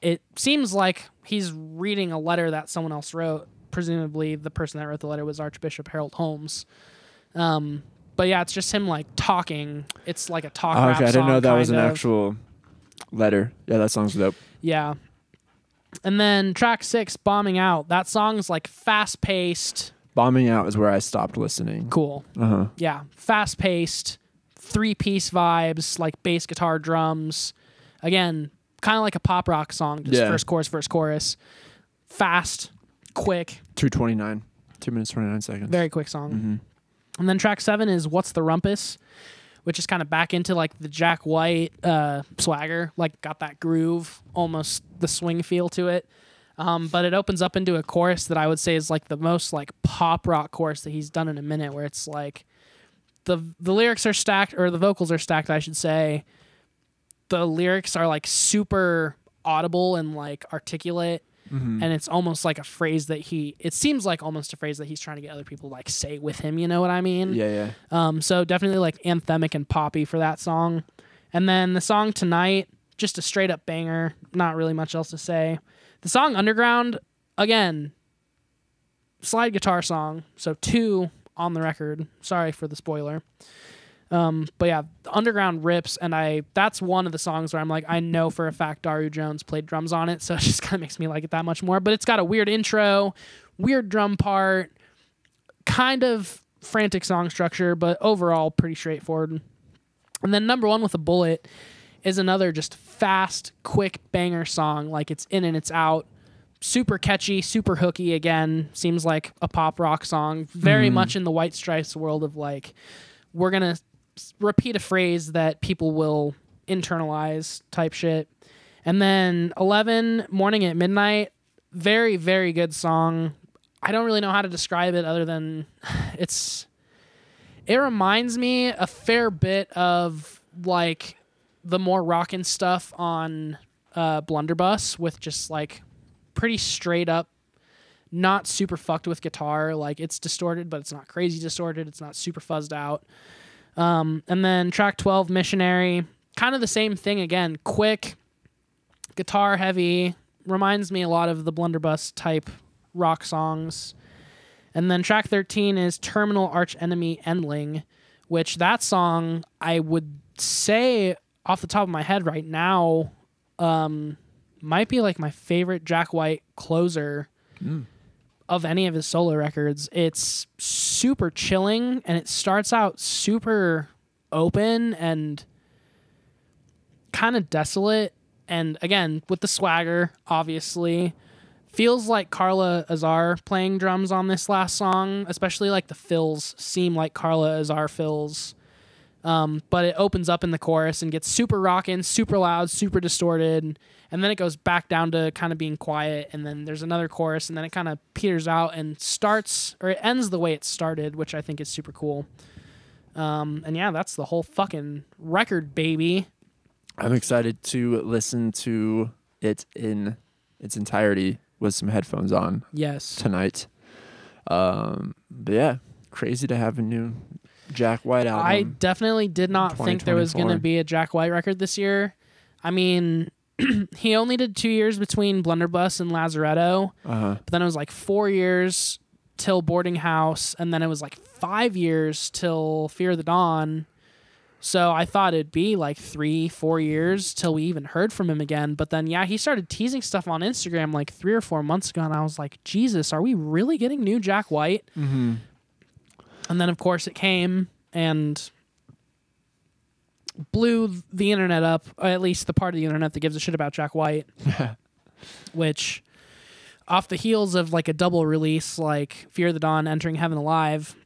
it seems like he's reading a letter that someone else wrote. Presumably, the person that wrote the letter was Archbishop Harold Holmes. Um, but yeah, it's just him like talking. It's like a talk. Oh, okay, I didn't know that was an of. actual letter. Yeah, that song's dope. Yeah. And then track six, Bombing Out. That song's like fast paced, Bombing out is where I stopped listening. Cool. Uh huh. Yeah, fast paced, three piece vibes like bass guitar, drums. Again, kind of like a pop rock song, just Yeah. first chorus, first chorus. Fast, quick, Two twenty nine. Two minutes twenty nine seconds. very quick song. hmm And then track seven is What's the Rumpus, which is kind of back into like the Jack White uh, swagger, like got that groove, almost the swing feel to it. Um, but it opens up into a chorus that I would say is like the most like pop rock chorus that he's done in a minute, where it's like the the lyrics are stacked or the vocals are stacked, I should say. The lyrics are like super audible and like articulate hmm and it's almost like a phrase that he it seems like almost a phrase that he's trying to get other people to like say with him you know what i mean? Yeah, yeah. um so definitely like anthemic and poppy for that song. And then the song tonight just a straight up banger not really much else to say. The song underground again slide guitar song so two on the record. Sorry for the spoiler um, but yeah, Underground rips, and I that's one of the songs where I'm like, I know for a fact Daru Jones played drums on it, so it just kind of makes me like it that much more. But it's got a weird intro, weird drum part, kind of frantic song structure, but overall pretty straightforward. And then number one with a bullet is another just fast, quick banger song. Like it's in and it's out. Super catchy, super hooky again. Seems like a pop rock song. Very Mhm. much in the White Stripes world of like, we're going to repeat a phrase that people will internalize type shit. And then 11, Morning at Midnight. Very, very good song. I don't really know how to describe it other than it's. It reminds me a fair bit of like the more rockin' stuff on uh, Blunderbuss with just like pretty straight up, not super fucked with guitar. Like it's distorted, but it's not crazy distorted. It's not super fuzzed out. Um, and then track 12, Missionary, kind of the same thing again. Quick, guitar heavy, reminds me a lot of the Blunderbuss type rock songs. And then track 13 is Terminal Arch Enemy Endling, which that song I would say off the top of my head right now um, might be like my favorite Jack White closer Mm. Of any of his solo records. It's super chilling and it starts out super open and kind of desolate. And again, with the swagger, obviously. Feels like Carla Azar playing drums on this last song, especially like the fills seem like Carla Azar fills. Um, but it opens up in the chorus and gets super rocking, super loud, super distorted, and then it goes back down to kind of being quiet. And then there's another chorus, and then it kind of peters out and starts, or it ends the way it started, which I think is super cool. Um, and yeah, that's the whole fucking record, baby. I'm excited to listen to it in its entirety with some headphones on Yes. tonight. Um, but yeah, crazy to have a new Jack White album. I definitely did not think there was going to be a Jack White record this year. I mean, he only did two years between Blunderbuss and Lazaretto. uh-huh. But then it was like four years till boarding house, and then it was like five years till Fear of the Dawn. So I thought it'd be like three, four years till we even heard from him again. But then, yeah, he started teasing stuff on Instagram like three or four months ago, and I was like, Jesus, are we really getting new Jack White? mm-hmm. And then, of course, it came and blew the internet up, or at least the part of the internet that gives a shit about Jack White which off the heels of like a double release like Fear of the Dawn entering Heaven Alive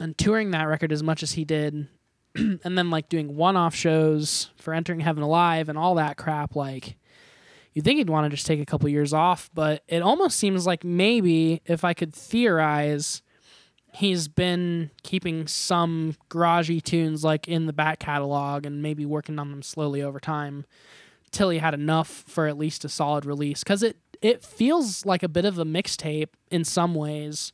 and touring that record as much as he did and then like doing one-off shows for entering Heaven Alive and all that crap like you'd think he'd want to just take a couple years off but it almost seems like maybe if I could theorize he's been keeping some garagey tunes like in the back catalog and maybe working on them slowly over time till he had enough for at least a solid release. Because it it feels like a bit of a mixtape in some ways.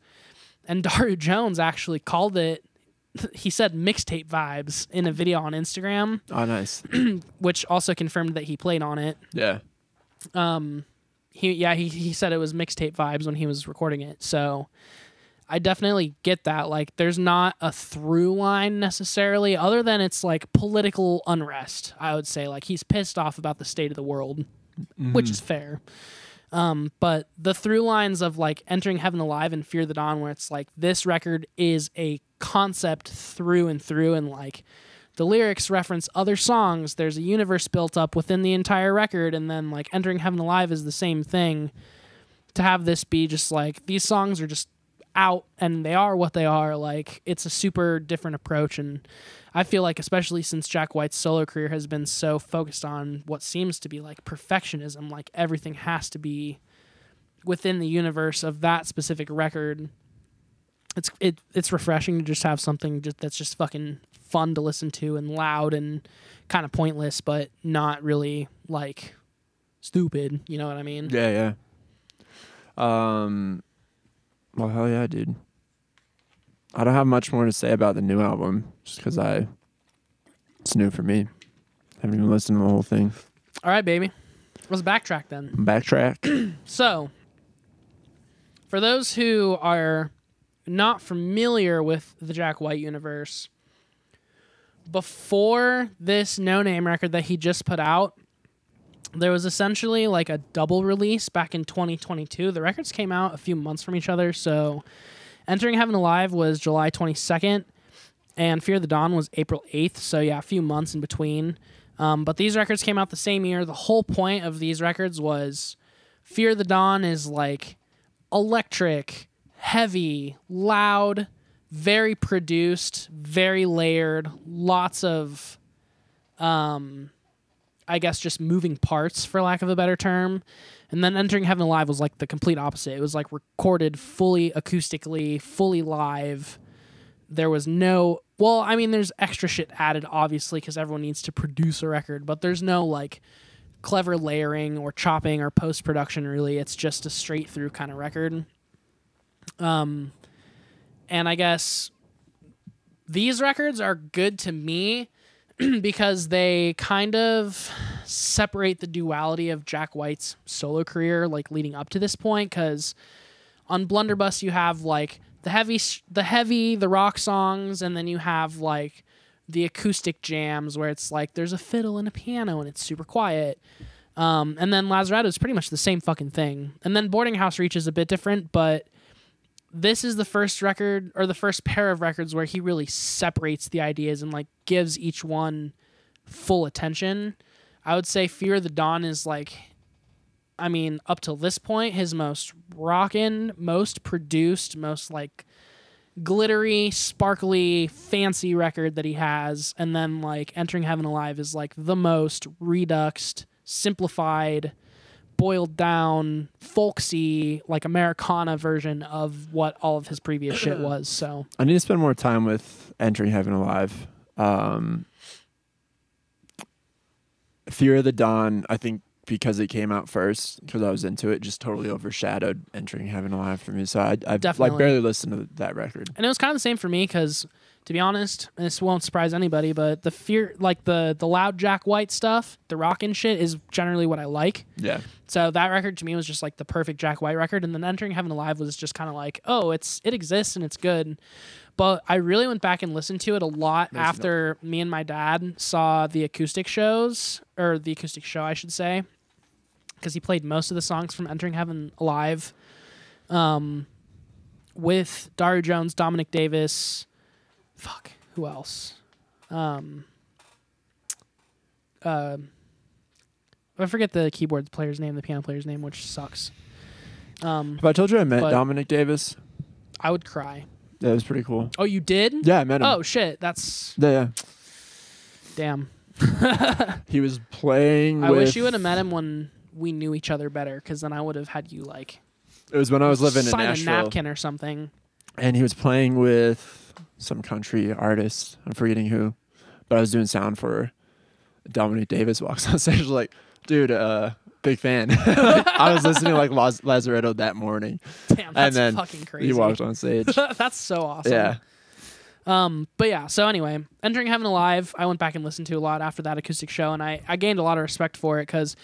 And daru jones actually called it he said mixtape vibes in a video on instagram. Oh, nice. which also confirmed that he played on it. Yeah. um he yeah he, he said it was mixtape vibes when he was recording it. So i definitely get that like there's not a through line necessarily other than it's like political unrest i would say like he's pissed off about the state of the world which is fair Um, but the through lines of like entering heaven alive and fear the dawn, where it's like this record is a concept through and through, and like the lyrics reference other songs. There's a universe built up within the entire record, and then like entering heaven alive is the same thing. To have this be just like these songs are just out and they are what they are, like it's a super different approach and I feel like especially since Jack White's solo career has been so focused on what seems to be like perfectionism, like everything has to be within the universe of that specific record. It's it it's refreshing to just have something just, that's just fucking fun to listen to and loud and kind of pointless, but not really like stupid. You know what I mean? Yeah, yeah. Um, well, hell yeah, dude. I don't have much more to say about the new album, just because I it's new for me. I Haven't even listened to the whole thing. All right, baby. Let's backtrack then. Backtrack. So, for those who are not familiar with the Jack White universe, before this no name record that he just put out, there was essentially like a double release back in 2022. The records came out a few months from each other. So, Entering Heaven Alive was July 22nd, and Fear the Dawn was April 8th. So, yeah, a few months in between. Um, but these records came out the same year. The whole point of these records was Fear the Dawn is like electric, heavy, loud, very produced, very layered, lots of um I guess just moving parts for lack of a better term. And then Entering Heaven Alive was like the complete opposite. It was like recorded fully acoustically, fully live. There was no well, I mean there's extra shit added obviously cuz everyone needs to produce a record, but there's no like clever layering or chopping or post production really. It's just a straight through kind of record. Um and I guess these records are good to me because they kind of separate the duality of Jack White's solo career, like leading up to this point. Because on Blunderbuss, you have like the heavy, the heavy, the rock songs, and then you have like the acoustic jams where it's like there's a fiddle and a piano and it's super quiet. Um, and then Lazaretto is pretty much the same fucking thing. And then Boarding House Reach is a bit different, but this is the first record or the first pair of records where he really separates the ideas and like gives each one full attention. I would say Fear the Dawn is like I mean, up till this point, his most rockin', most produced, most like glittery, sparkly, fancy record that he has. And then like Entering Heaven Alive is like the most reduxed, simplified, boiled down, folksy, like Americana version of what all of his previous shit was. So I need to spend more time with Entering Heaven Alive. Um, Fear of the Dawn, I think because it came out first, because I was into it, just totally overshadowed Entering Heaven Alive for me. So I, I Definitely. like barely listened to that record. and it was kind of the same for me because to be honest this won't surprise anybody but the fear like the the loud jack white stuff the rockin' shit is generally what i like. Yeah. so that record to me was just like the perfect jack white record. And then entering heaven alive was just kind of like oh it's it exists and it's good. But i really went back and listened to it a lot after me and my dad saw the acoustic shows or the acoustic show i should say because he played most of the songs from entering heaven alive um with Daru Jones, Dominic Davis, fuck, who else? Um, uh, I forget the keyboard player's name, the piano player's name, which sucks. Um, Have I told you I met But- Dominic Davis? I would cry. Yeah, it was pretty cool. Oh, you did? Yeah, I met him. Oh shit, that's Yeah, yeah. damn. He was playing. I with, wish you would have met him when we knew each other better, because then I would have had you like It was when I was living in sign a Nashville, napkin or something. and he was playing with some country artist. I'm forgetting who, but I was doing sound for Dominic Davis. Walks on stage like, dude, uh, big fan. I was listening to like Laz- Lazaretto that morning. Damn, that's and then fucking crazy. he walked on stage. that's so awesome. yeah, Um, but yeah, so anyway, Entering Heaven Alive, I went back and listened to a lot after that acoustic show, and I, I gained a lot of respect for it because,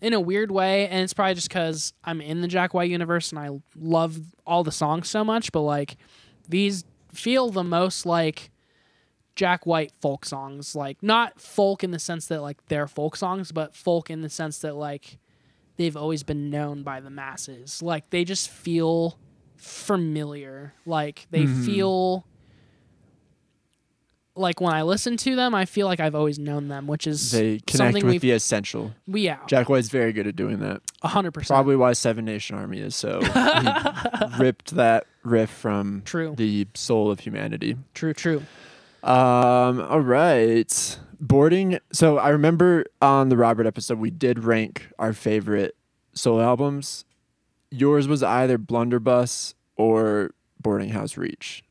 in a weird way, and it's probably just because I'm in the Jack White universe and I love all the songs so much, but like these feel the most like Jack White folk songs. Like, not folk in the sense that like they're folk songs, but folk in the sense that like they've always been known by the masses. Like they just feel familiar. Like they Mhm. feel like when I listen to them, I feel like I've always known them, which is They connect something with the essential. we yeah, Jack White's very good at doing that. a hundred percent. Probably why Seven Nation Army is so. ripped that riff from True. the soul of humanity. True, true. Um. All right. Boarding. So I remember on the Robert episode we did rank our favorite solo albums. Yours was either Blunderbuss or Boarding House Reach.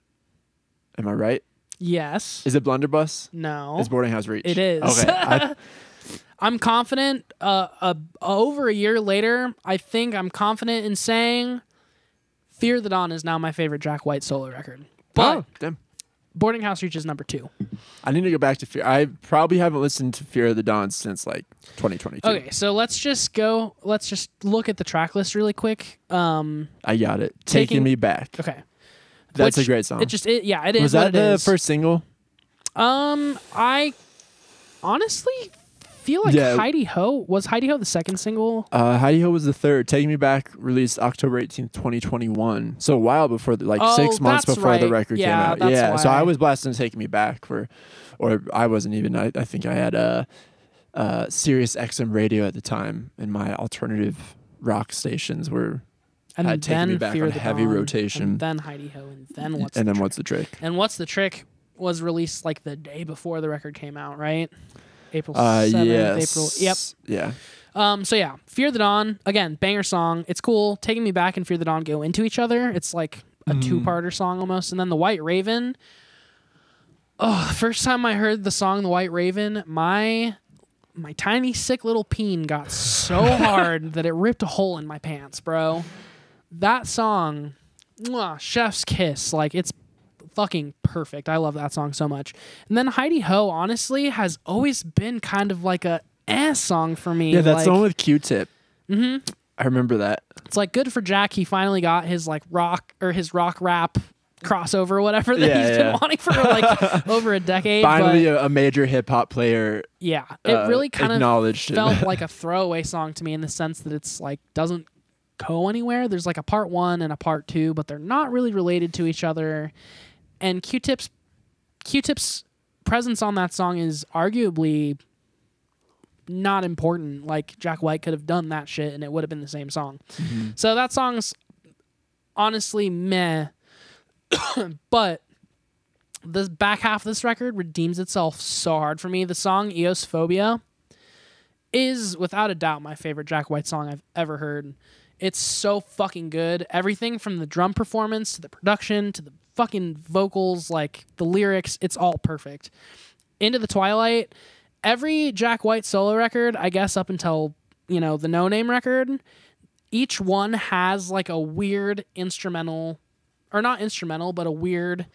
Am I right? Yes. Is it Blunderbuss? no. It's Boarding House Reach. It is. Okay. I, I'm confident. Uh, uh, over a year later, I think I'm confident in saying "Fear the Dawn" is now my favorite Jack White solo record. But oh, damn. Boarding House reaches number two. I need to go back to Fear. I probably haven't listened to Fear of the Dawn since like 2022. Okay, so let's just go. Let's just look at the track list really quick. Um, I got it. Taking, Taking- Me Back. okay, That's a great song. it just it, yeah, it is. was that the is. first single? Um, I honestly feel like Yeah. Hi-De-Ho was Hi-De-Ho the second single. Uh, Hi-De-Ho was the third. Taking Me Back released October 18th, 2021. So a while before, the, like Oh, six months before the record Yeah, came out. yeah. So. I was blasting Taking Me Back for, or I wasn't even. I, I think I had a, uh, Sirius XM radio at the time, and my alternative rock stations were, And Had Taken then Me Back Fear on the heavy Dawn, rotation. and then Hi-De-Ho, and then what's and the then Trick? what's the trick? And what's the trick was released like the day before the record came out, right? April Uh, seventh. yes. April. Yep. Yeah. Um. So yeah, Fear the Dawn again, banger song. It's cool. Taking Me Back and Fear the Dawn go into each other. It's like a Mhm. two-parter song almost. And then the White Raven. Oh, the first time I heard the song The White Raven, my my tiny sick little peen got so hard that it ripped a hole in my pants, bro. That song, mwah, chef's kiss. Like it's fucking perfect. I love that song so much. And then Hi-De-Ho, honestly, has always been kind of like a eh song for me. Yeah, that's like, the one with Q-Tip. Mm-hmm. I remember that. It's like good for Jack. He finally got his like rock or his rock rap crossover or whatever that Yeah, he's yeah. been wanting for like over a decade. Finally, but a, a major hip hop player yeah, it uh, really kind of felt like a throwaway song to me in the sense that it's like doesn't go anywhere. There's like a part one and a part two, but they're not really related to each other. And Q-Tip's Q-Tip's presence on that song is arguably not important. Like Jack White could have done that shit and it would have been the same song. Mhm. So that song's honestly meh. but the back half of this record redeems itself so hard for me. The song Eosophobia is without a doubt my favorite Jack White song I've ever heard. It's so fucking good. Everything from the drum performance to the production to the fucking vocals, like the lyrics, it's all perfect. Into the Twilight, every Jack White solo record, I guess up until, you know, the No Name record, each one has like a weird instrumental or not instrumental, but a weird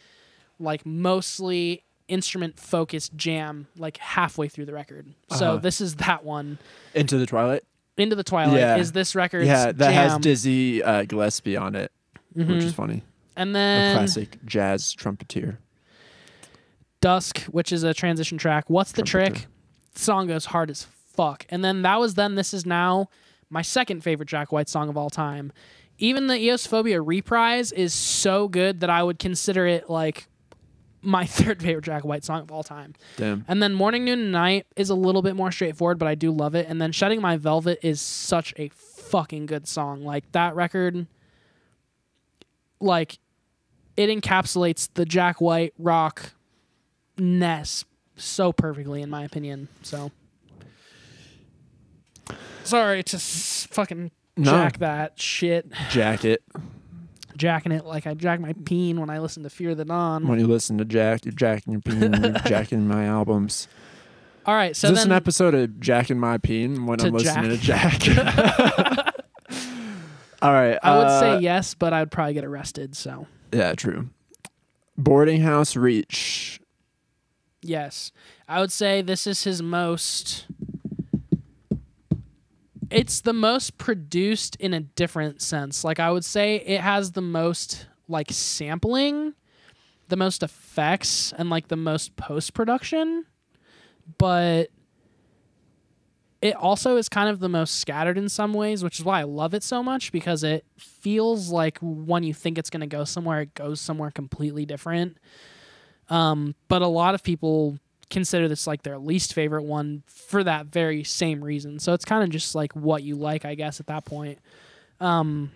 like mostly instrument focused jam like halfway through the record. So Uh-huh. this is that one. Into the Twilight. Into the Twilight Yeah. is this record. yeah, that has. Dizzy uh, Gillespie on it, which Mhm. is funny. and A then classic jazz trumpeter. Dusk, which is a transition track. What's the Trumpeter. trick? The song goes hard as fuck. And then that was then. This is now my second favorite Jack White song of all time. Even the Eosophobia reprise is so good that I would consider it like my third favorite Jack White song of all time. Damn. And then Morning, Noon, and Night is a little bit more straightforward, but I do love it. And then Shedding My Velvet is such a fucking good song. Like that record, like it encapsulates the Jack White rock ness so perfectly, in my opinion. So sorry to s- fucking No. jack that shit, Jacket. Jacking it like I jack my peen when I listen to Fear the Dawn. When you listen to Jack, you're jacking your peen, you're jacking my albums. All right, so Is this then an episode of Jacking My Peen when I'm listening to Jack? All right. I would uh, say yes, but I would probably get arrested. So Yeah, true. Boarding House Reach. yes, I would say this is his most. It's the most produced in a different sense. Like I would say, it has the most like sampling, the most effects, and like the most post production. But it also is kind of the most scattered in some ways, which is why I love it so much because it feels like when you think it's going to go somewhere, it goes somewhere completely different. Um, but a lot of people consider this like their least favorite one for that very same reason. So it's kind of just like what you like, I guess, at that point. Um,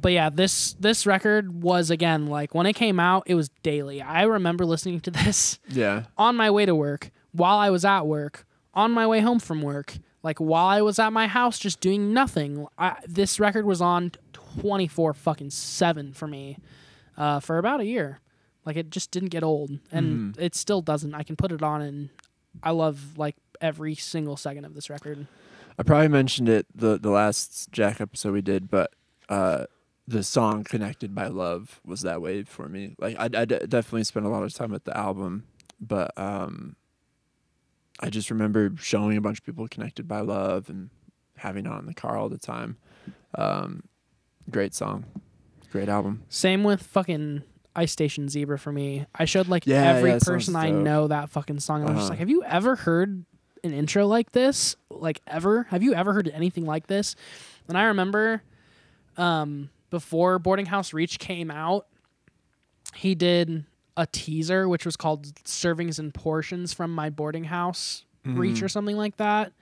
but yeah, this this record was again like when it came out, it was daily. I remember listening to this Yeah. on my way to work, while I was at work, on my way home from work, like while I was at my house just doing nothing. I, this record was on 24 fucking 7 for me uh, for about a year. Like it just didn't get old and it still doesn't. I can put it on and I love like every single second of this record. I probably mentioned it the the last Jack episode we did, but uh, the song "Connected by Love" was that way for me. Like I, I d- definitely spent a lot of time with the album, but um, I just remember showing a bunch of people "Connected by Love" and having it on in the car all the time. Um, great song, great album. Same with fucking Ice Station Zebra for me. I showed like Yeah, every yeah, person I know that fucking song. I was just Uh-huh. like, have you ever heard an intro like this? Like ever? Have you ever heard anything like this? And I remember um, before Boarding House Reach came out, he did a teaser which was called Servings and Portions from My Boarding House Reach or something like that.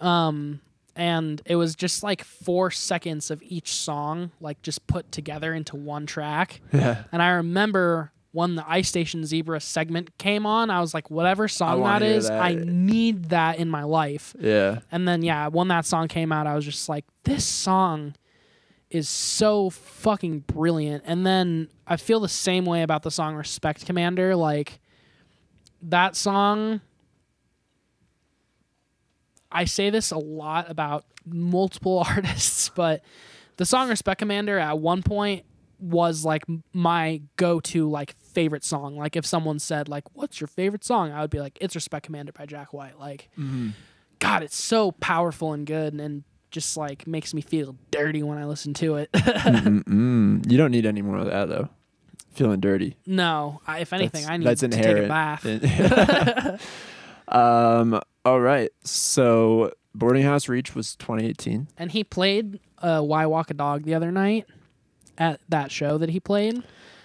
Um, and it was just like four seconds of each song, like just put together into one track. Yeah, And I remember when the Ice Station Zebra segment came on, I was like, whatever song that is, that. I need that in my life. yeah, And then, yeah, when that song came out, I was just like, this song is so fucking brilliant. And then I feel the same way about the song Respect Commander. Like, that song, I say this a lot about multiple artists, but the song Respect Commander at one point was like my go-to like favorite song like if someone said like what's your favorite song i would be like it's respect commander by jack white like God, it's so powerful and good, and just like makes me feel dirty when I listen to it. You don't need any more of that though. Feeling dirty. no, I, if anything, That's- I need that's to inherent. take a bath. um. All right. So boarding house reach was 2018. and he played uh, "Why Walk a Dog" the other night at that show that he played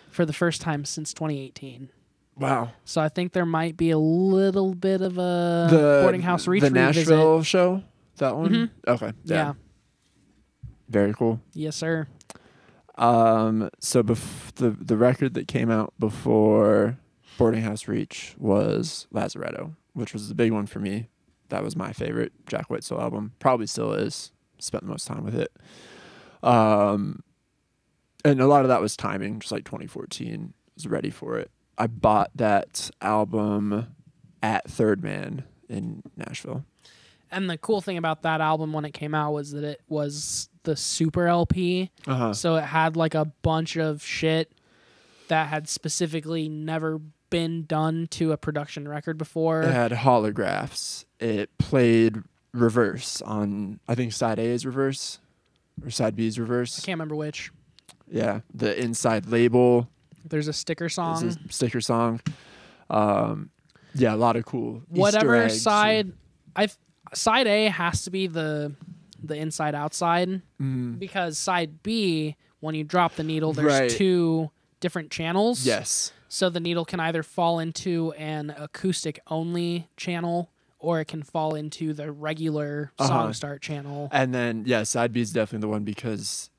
for the first time since 2018. Wow. So I think there might be a little bit of a the boarding house reach the revisit. Nashville show. That one. Mhm. Okay. Yeah. Yeah. Very cool. Yes, sir. Um. So bef- the the record that came out before boarding house reach was Lazaretto, which was the big one for me. That was my favorite Jack White solo album. Probably still is. Spent the most time with it. Um. And a lot of that was timing, just like 2014. Was ready for it. I bought that album at Third Man in Nashville. And the cool thing about that album when it came out was that it was the super LP. Uh huh. So it had like a bunch of shit that had specifically never been done to a production record before. It had holographs. It played reverse on I think side A is reverse or side B is reverse. I can't remember which. Yeah, the inside label There's a sticker song. a sticker song. Um, yeah, a lot of cool. Easter Whatever side I side A has to be the the inside outside Mhm. because side B when you drop the needle there's Right. two different channels. Yes. So the needle can either fall into an acoustic only channel or it can fall into the regular Uh-huh. song start channel. And then yeah, side B is definitely the one because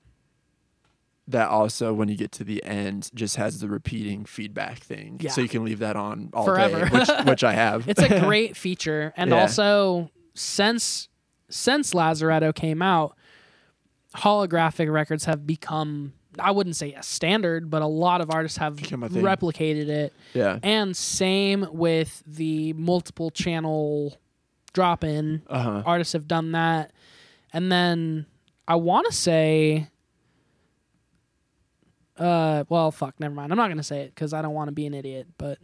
that also when you get to the end just has the repeating feedback thing. Yeah. So you can leave that on all Forever. day, which which I have. It's a great feature, and Yeah. also since since Lazaretto came out, holographic records have become I wouldn't say a standard, but a lot of artists have Become a thing. replicated it. yeah. And same with the multiple channel drop in. Uh-huh. Artists have done that. And then I want to say uh well fuck never mind. I'm not going to say it cuz I don't want to be an idiot, but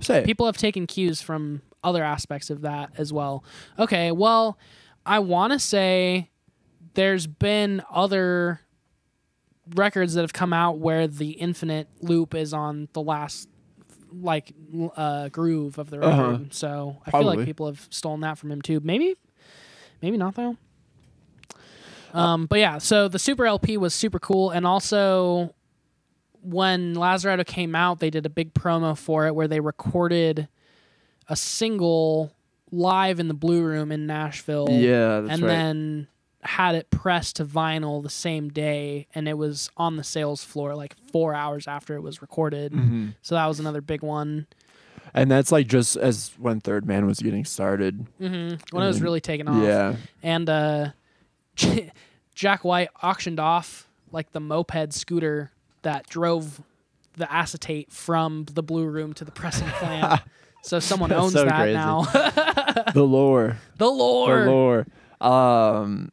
Say it. people have taken cues from other aspects of that as well. Okay, well, I want to say there's been other records that have come out where the infinite loop is on the last like uh, groove of the record. Uh-huh. So I feel like people have stolen that from him too. Maybe, maybe not though. Um, but yeah, so the Super LP was super cool, and also when Lazaretto came out, they did a big promo for it where they recorded a single live in the Blue Room in Nashville Yeah, that's and right. then had it pressed to vinyl the same day and it was on the sales floor like four hours after it was recorded Mhm. so that was another big one And that's like just as when Third Man was getting started. hmm when it was really taking off Yeah. and uh jack white auctioned off like the moped scooter that drove the acetate from the blue room to the pressing plant so someone owns so that crazy. now the lore. the lore The lore. Um,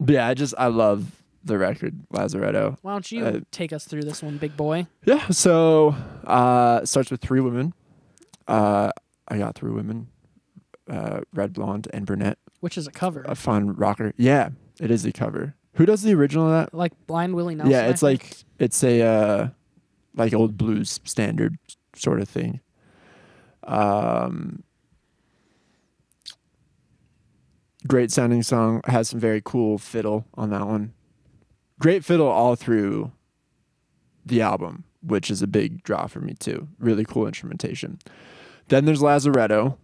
but yeah, I just I love the record Lazaretto. why don't you Uh, take us through this one big boy Yeah. So uh, it starts with three women. Uh, I got three women. Uh, red, blonde, and brunette. which is a cover A fun rocker. Yeah, it is a cover. Who does the original of that? like blind willie nelson yeah, it's like it's a uh, like old blues standard sort of thing. Um, great sounding song. Has some very cool fiddle on that one. Great fiddle all through the album, which is a big draw for me too. Really cool instrumentation. Then there's Lazaretto,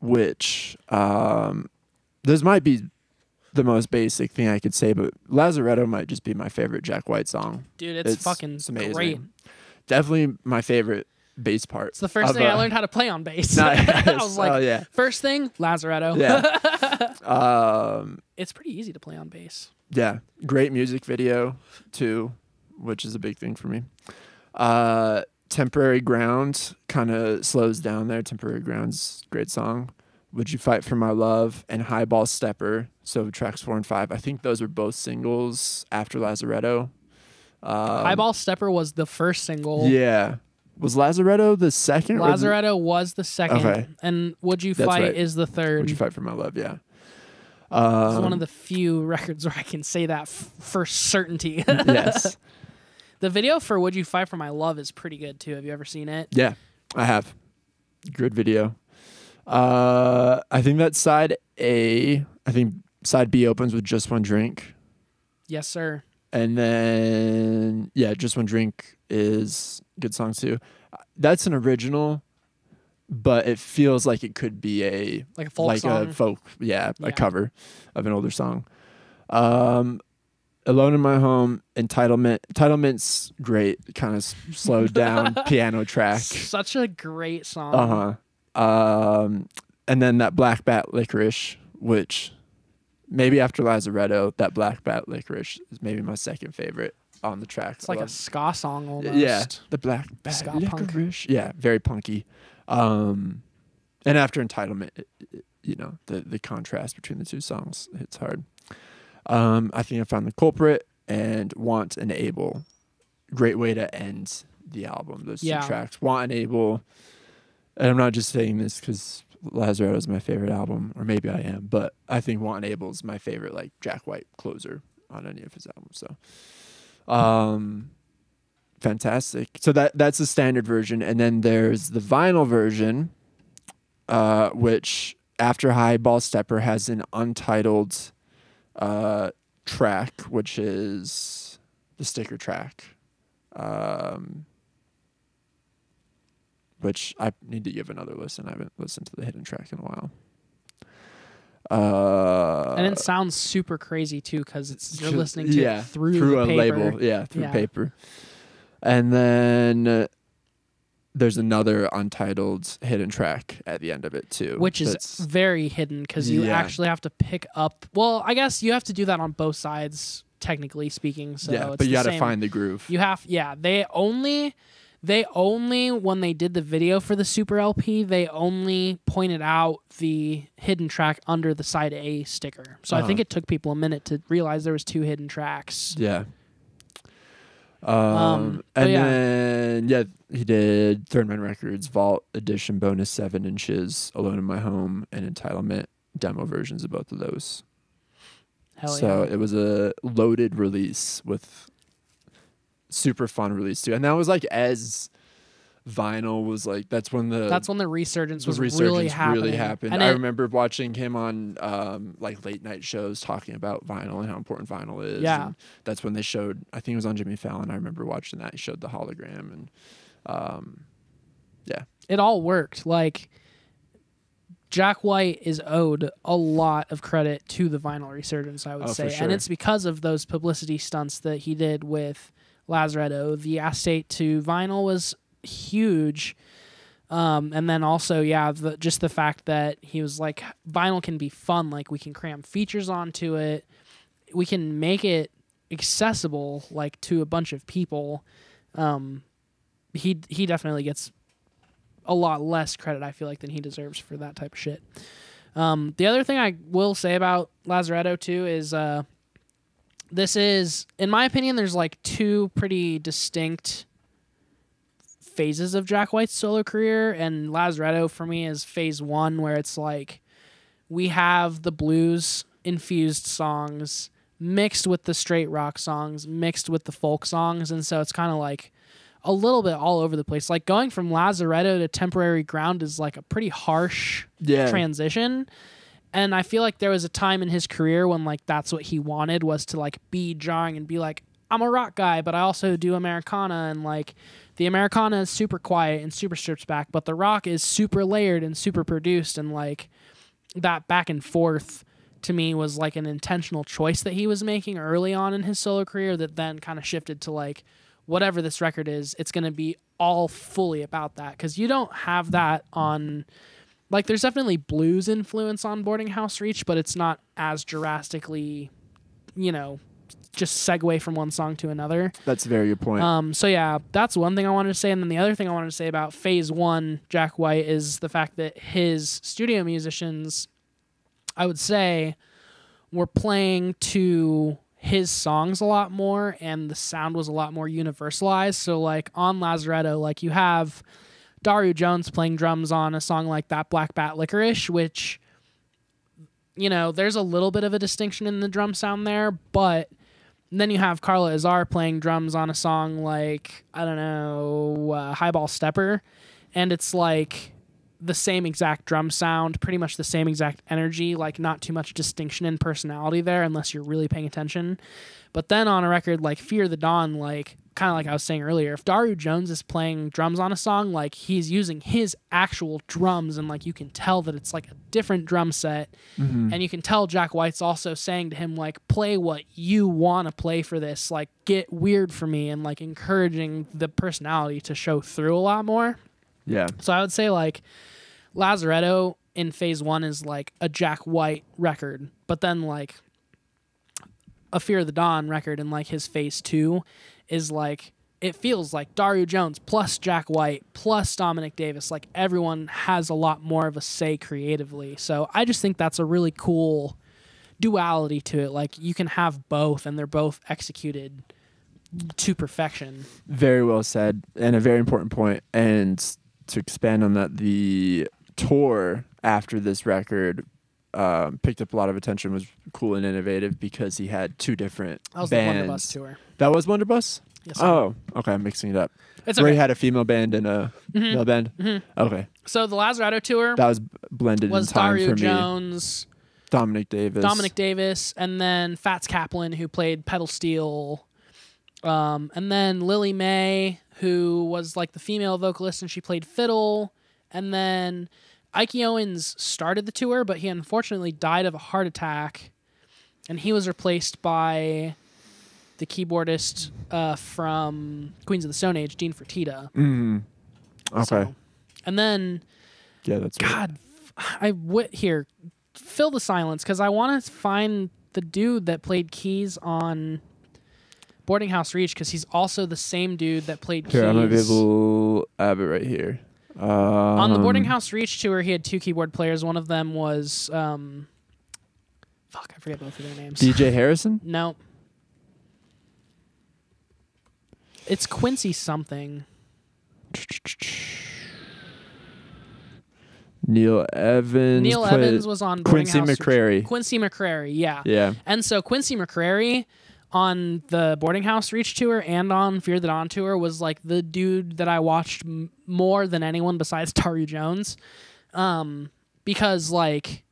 which um, this might be the most basic thing I could say, but Lazaretto might just be my favorite Jack White song. Dude, it's, It's- fucking it's amazing. great. Definitely my favorite bass part. It's the first of, thing I uh, learned how to play on bass. Nice. I was like, oh yeah, first thing, Lazaretto. yeah. um, it's pretty easy to play on bass. yeah, great music video too, which is a big thing for me. Uh, Temporary Ground kind of slows down there. Temporary Ground's great song. Would You Fight for My Love and Highball Stepper. So tracks four and five. I think those are both singles after Lazaretto. Um, Highball Stepper was the first single. Yeah. Was Lazaretto the second? or the- Lazaretto was the second, Okay. and Would You That's Fight right. is the third. Would You Fight for My Love? Yeah. It's one Um, of the few records where I can say that f- for certainty. yes. the video for Would You Fight for My Love is pretty good too. Have you ever seen it? Yeah, I have. Good video. Uh, I think that side A. I think side B opens with just one drink, Yes, sir. and then yeah, just one drink is good song too. That's an original, but it feels like it could be a Like a folk like song. a folk, yeah, Yeah. a cover of an older song. Um, Alone in My Home, Entitlement. Entitlement's great, kind of slowed down piano track. Such a great song. Uh huh. Um, and then that Black Bat Licorice, which maybe after Lazaretto, that Black Bat Licorice is maybe my second favorite on the track. It's I like a ska song almost. yeah, the Black Bat Ska punk. Yeah, very punky. Um, and after Entitlement, it, it- you know the the contrast between the two songs hits hard. Um, I think I found the culprit and Want and Able. Great way to end the album. Those Yeah. two tracks, Want and Able. And I'm not just saying this because Lazaretto is my favorite album, or maybe I am, but I think Want and Able is my favorite, like Jack White closer on any of his albums. So, um, fantastic. So that that's the standard version, and then there's the vinyl version, uh, which after High Ball Stepper has an untitled uh, track, which is the sticker track. Um, which I need to give another listen. I haven't listened to the hidden track in a while. Uh, and it sounds super crazy too because it's you're listening to yeah, it through, through a paper. label, yeah, through Yeah. paper. And then uh, there's another untitled hidden track at the end of it too, which is very hidden because you Yeah. actually have to pick up. Well, I guess you have to do that on both sides, technically speaking. So yeah, it's but you got to find the groove. You have, yeah. They only, they only when they did the video for the Super LP, they only pointed out the hidden track under the side A sticker. So I think Uh-huh. it took people a minute to realize there was two hidden tracks. Yeah. Um, Um, and yeah. then yeah, he did Third Man Records Vault Edition bonus seven inches, Alone in My Home, and Entitlement demo versions of both of those. Hell so yeah. it was a loaded release with super fun release too, and that was like as vinyl was like that's when the That's when the resurgence the was resurgence really happening. happened. And I it- remember watching him on um, like late night shows talking about vinyl and how important vinyl is. Yeah. and that's when they showed. I think it was on Jimmy Fallon. I remember watching that. He showed the hologram and um, yeah, it all worked. Like Jack White is owed a lot of credit to the vinyl resurgence, I would Oh, say. sure. And it's because of those publicity stunts that he did with Lazaretto. The acetate to vinyl was huge. Um, and then also, yeah, the, just the fact that he was like, vinyl can be fun. Like, we can cram features onto it. We can make it accessible, like, to a bunch of people. Um, he he definitely gets a lot less credit I feel like than he deserves for that type of shit. Um, the other thing I will say about Lazaretto too is uh, this is in my opinion there's like two pretty distinct phases of Jack White's solo career and Lazaretto for me is phase 1 where it's like we have the blues infused songs mixed with the straight rock songs mixed with the folk songs and so it's kind of like a little bit all over the place. Like going from Lazaretto to Temporary Ground is like a pretty harsh yeah, transition. And I feel like there was a time in his career when like that's what he wanted was to like be jarring and be like, I'm a rock guy, but I also do Americana and like the Americana is super quiet and super stripped back, but the rock is super layered and super produced and like that back and forth to me was like an intentional choice that he was making early on in his solo career that then kind of shifted to like whatever this record is, it's going to be all fully about that because you don't have that on. Like, there's definitely blues influence on Boarding House Reach, but it's not as drastically, you know, just segue from one song to another. that's a very good point. Um, so yeah, that's one thing I wanted to say, and then the other thing I wanted to say about Phase One, Jack White, is the fact that his studio musicians, I would say, were playing to his songs a lot more, and the sound was a lot more universalized. So like on Lazaretto, like you have Daru Jones playing drums on a song like that, Black Bat Licorice, which you know, there's a little bit of a distinction in the drum sound there, but then you have Carla Azar playing drums on a song like I don't know, uh, Highball Stepper, and it's like the same exact drum sound, pretty much the same exact energy, like not too much distinction in personality there unless you're really paying attention. But then on a record like Fear the Dawn, like kind of like I was saying earlier, if Daru Jones is playing drums on a song, like he's using his actual drums and like you can tell that it's like a different drum set. Mm-hmm. And you can tell Jack White's also saying to him like play what you want to play for this, like get weird for me and like encouraging the personality to show through a lot more. Yeah, So I would say like Lazaretto in phase one is like a Jack White record, but then like a Fear of the Dawn record in like his phase two is like it feels like Daru Jones plus Jack White plus Dominic Davis. Like everyone has a lot more of a say creatively. So I just think that's a really cool duality to it. Like you can have both and they're both executed to perfection. very well said, and a very important point. And to expand on that, the tour after this record um, picked up a lot of attention. Was cool and innovative because he had two different That was the bands. Blunderbuss tour. That was Blunderbuss. Yes. Oh, okay. I'm mixing it up. it's Where okay. he had a female band and a male band. Okay, so the Lazaretto tour that was blended was in time Daru for me. Jones, Dominic Davis. Dominic Davis, and then Fats Kaplan, who played pedal steel, um, and then Lillie Mae, who was like the female vocalist, and she played fiddle, and then Ike Owens started the tour, but he unfortunately died of a heart attack, and he was replaced by the keyboardist uh, from Queens of the Stone Age, Dean Fertitta. Mm. Okay. So- and then yeah, that's right. I I w- here fill the silence because I want to find the dude that played keys on Boarding House Reach because he's also the same dude that played keys Here, I'm gonna be able to have it right here. Um, on the Boarding House Reach tour. He had two keyboard players. One of them was um, fuck, I forget both of their names. DJ Harrison. no, it's Quincy something. Neil Evans. Neil Evans was on Boarding Quincy House. McCrary. Quincy McCrary, yeah. Yeah. And so Quincy McCrary, on the boarding house reach tour and on Fear the Dawn tour was like the dude that I watched m- more than anyone besides Daru Jones, um, because like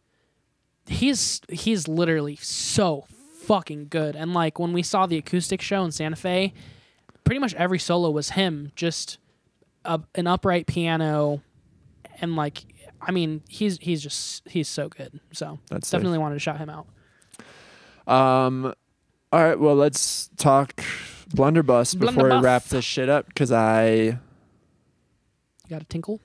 he's he's literally so fucking good. And like when we saw the acoustic show in Santa Fe, pretty much every solo was him, just a, an upright piano, and like I mean he's he's just he's so good. So That's definitely wanted to shout him out. Um, all right. Well, let's talk blunderbuss before we wrap this shit up because I. You got a tinkle?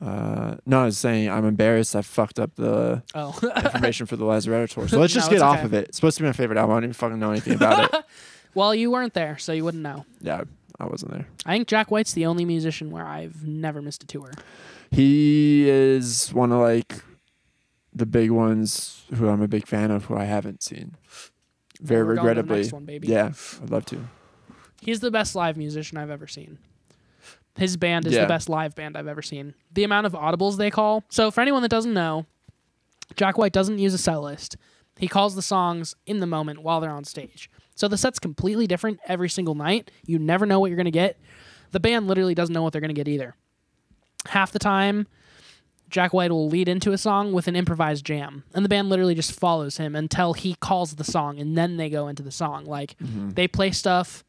Uh, no, I was saying I'm embarrassed. I fucked up the Oh, information for the Lazaretto tour. So let's just No, get it's off okay. of it. It's supposed to be my favorite album. I don't even fucking know anything about it. well, you weren't there, so you wouldn't know. Yeah, I wasn't there. I think Jack White's the only musician where I've never missed a tour. He is one of like the big ones who I'm a big fan of who I haven't seen. Very We're going to the regrettably. one. Yeah, I'd love to. He's the best live musician I've ever seen. His band is Yeah. the best live band I've ever seen. The amount of audibles they call. So, for anyone that doesn't know, Jack White doesn't use a set list. He calls the songs in the moment while they're on stage. So the set's completely different every single night. You never know what you're going to get. The band literally doesn't know what they're going to get either. Half the time, Jack White will lead into a song with an improvised jam, and the band literally just follows him until he calls the song, and then they go into the song. Like they play stuff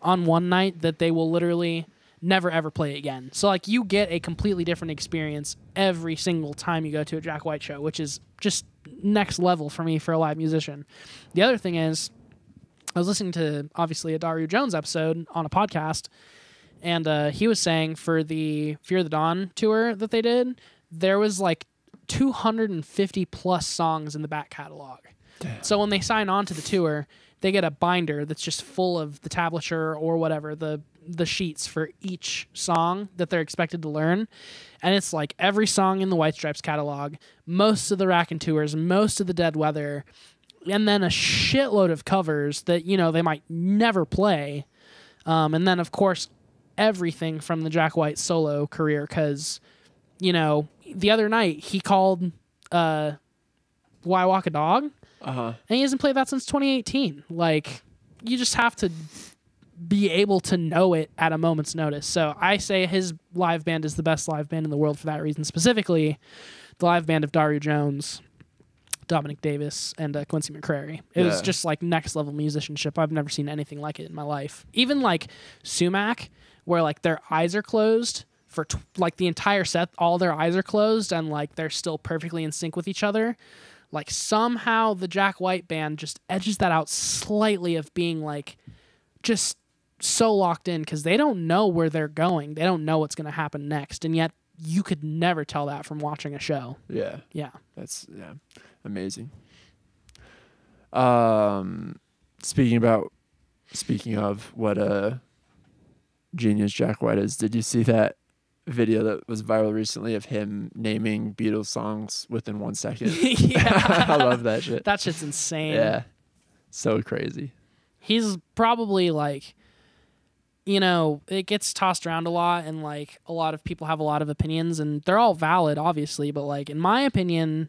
on one night that they will literally never ever play again. So like you get a completely different experience every single time you go to a Jack White show, which is just next level for me for a live musician. The other thing is I was listening to obviously a Daru Jones episode on a podcast and uh, he was saying for the Fear the Dawn tour that they did, there was like 250 plus songs in the back catalog. So when they sign on to the tour, they get a binder that's just full of the tablature or whatever the the sheets for each song that they're expected to learn, and it's like every song in the White Stripes catalog, most of the Raconteurs, most of the Dead Weather, and then a shitload of covers that you know they might never play, um, and then of course everything from the Jack White solo career because you know the other night he called uh, "Why Walk a Dog." Uh huh. and he hasn't played that since 2018. Like, you just have to be able to know it at a moment's notice. So I say his live band is the best live band in the world for that reason. Specifically, the live band of Daru Jones, Dominic Davis, and uh, Quincy McCrary. It was just like next level musicianship. I've never seen anything like it in my life. Even like Sumac, where like their eyes are closed. For t- like the entire set, all their eyes are closed and like they're still perfectly in sync with each other like somehow the Jack White band just edges that out slightly of being like just so locked in because they don't know where they're going. They don't know what's going to happen next. And yet you could never tell that from watching a show. Yeah. Yeah. That's yeah, amazing. Um, speaking about, speaking of what a genius Jack White is, did you see that video that was viral recently of him naming Beatles songs within one second? yeah. I love that shit. That shit's insane. Yeah, so crazy. He's probably like, you know, it gets tossed around a lot, and like a lot of people have a lot of opinions, and they're all valid, obviously. But like, in my opinion,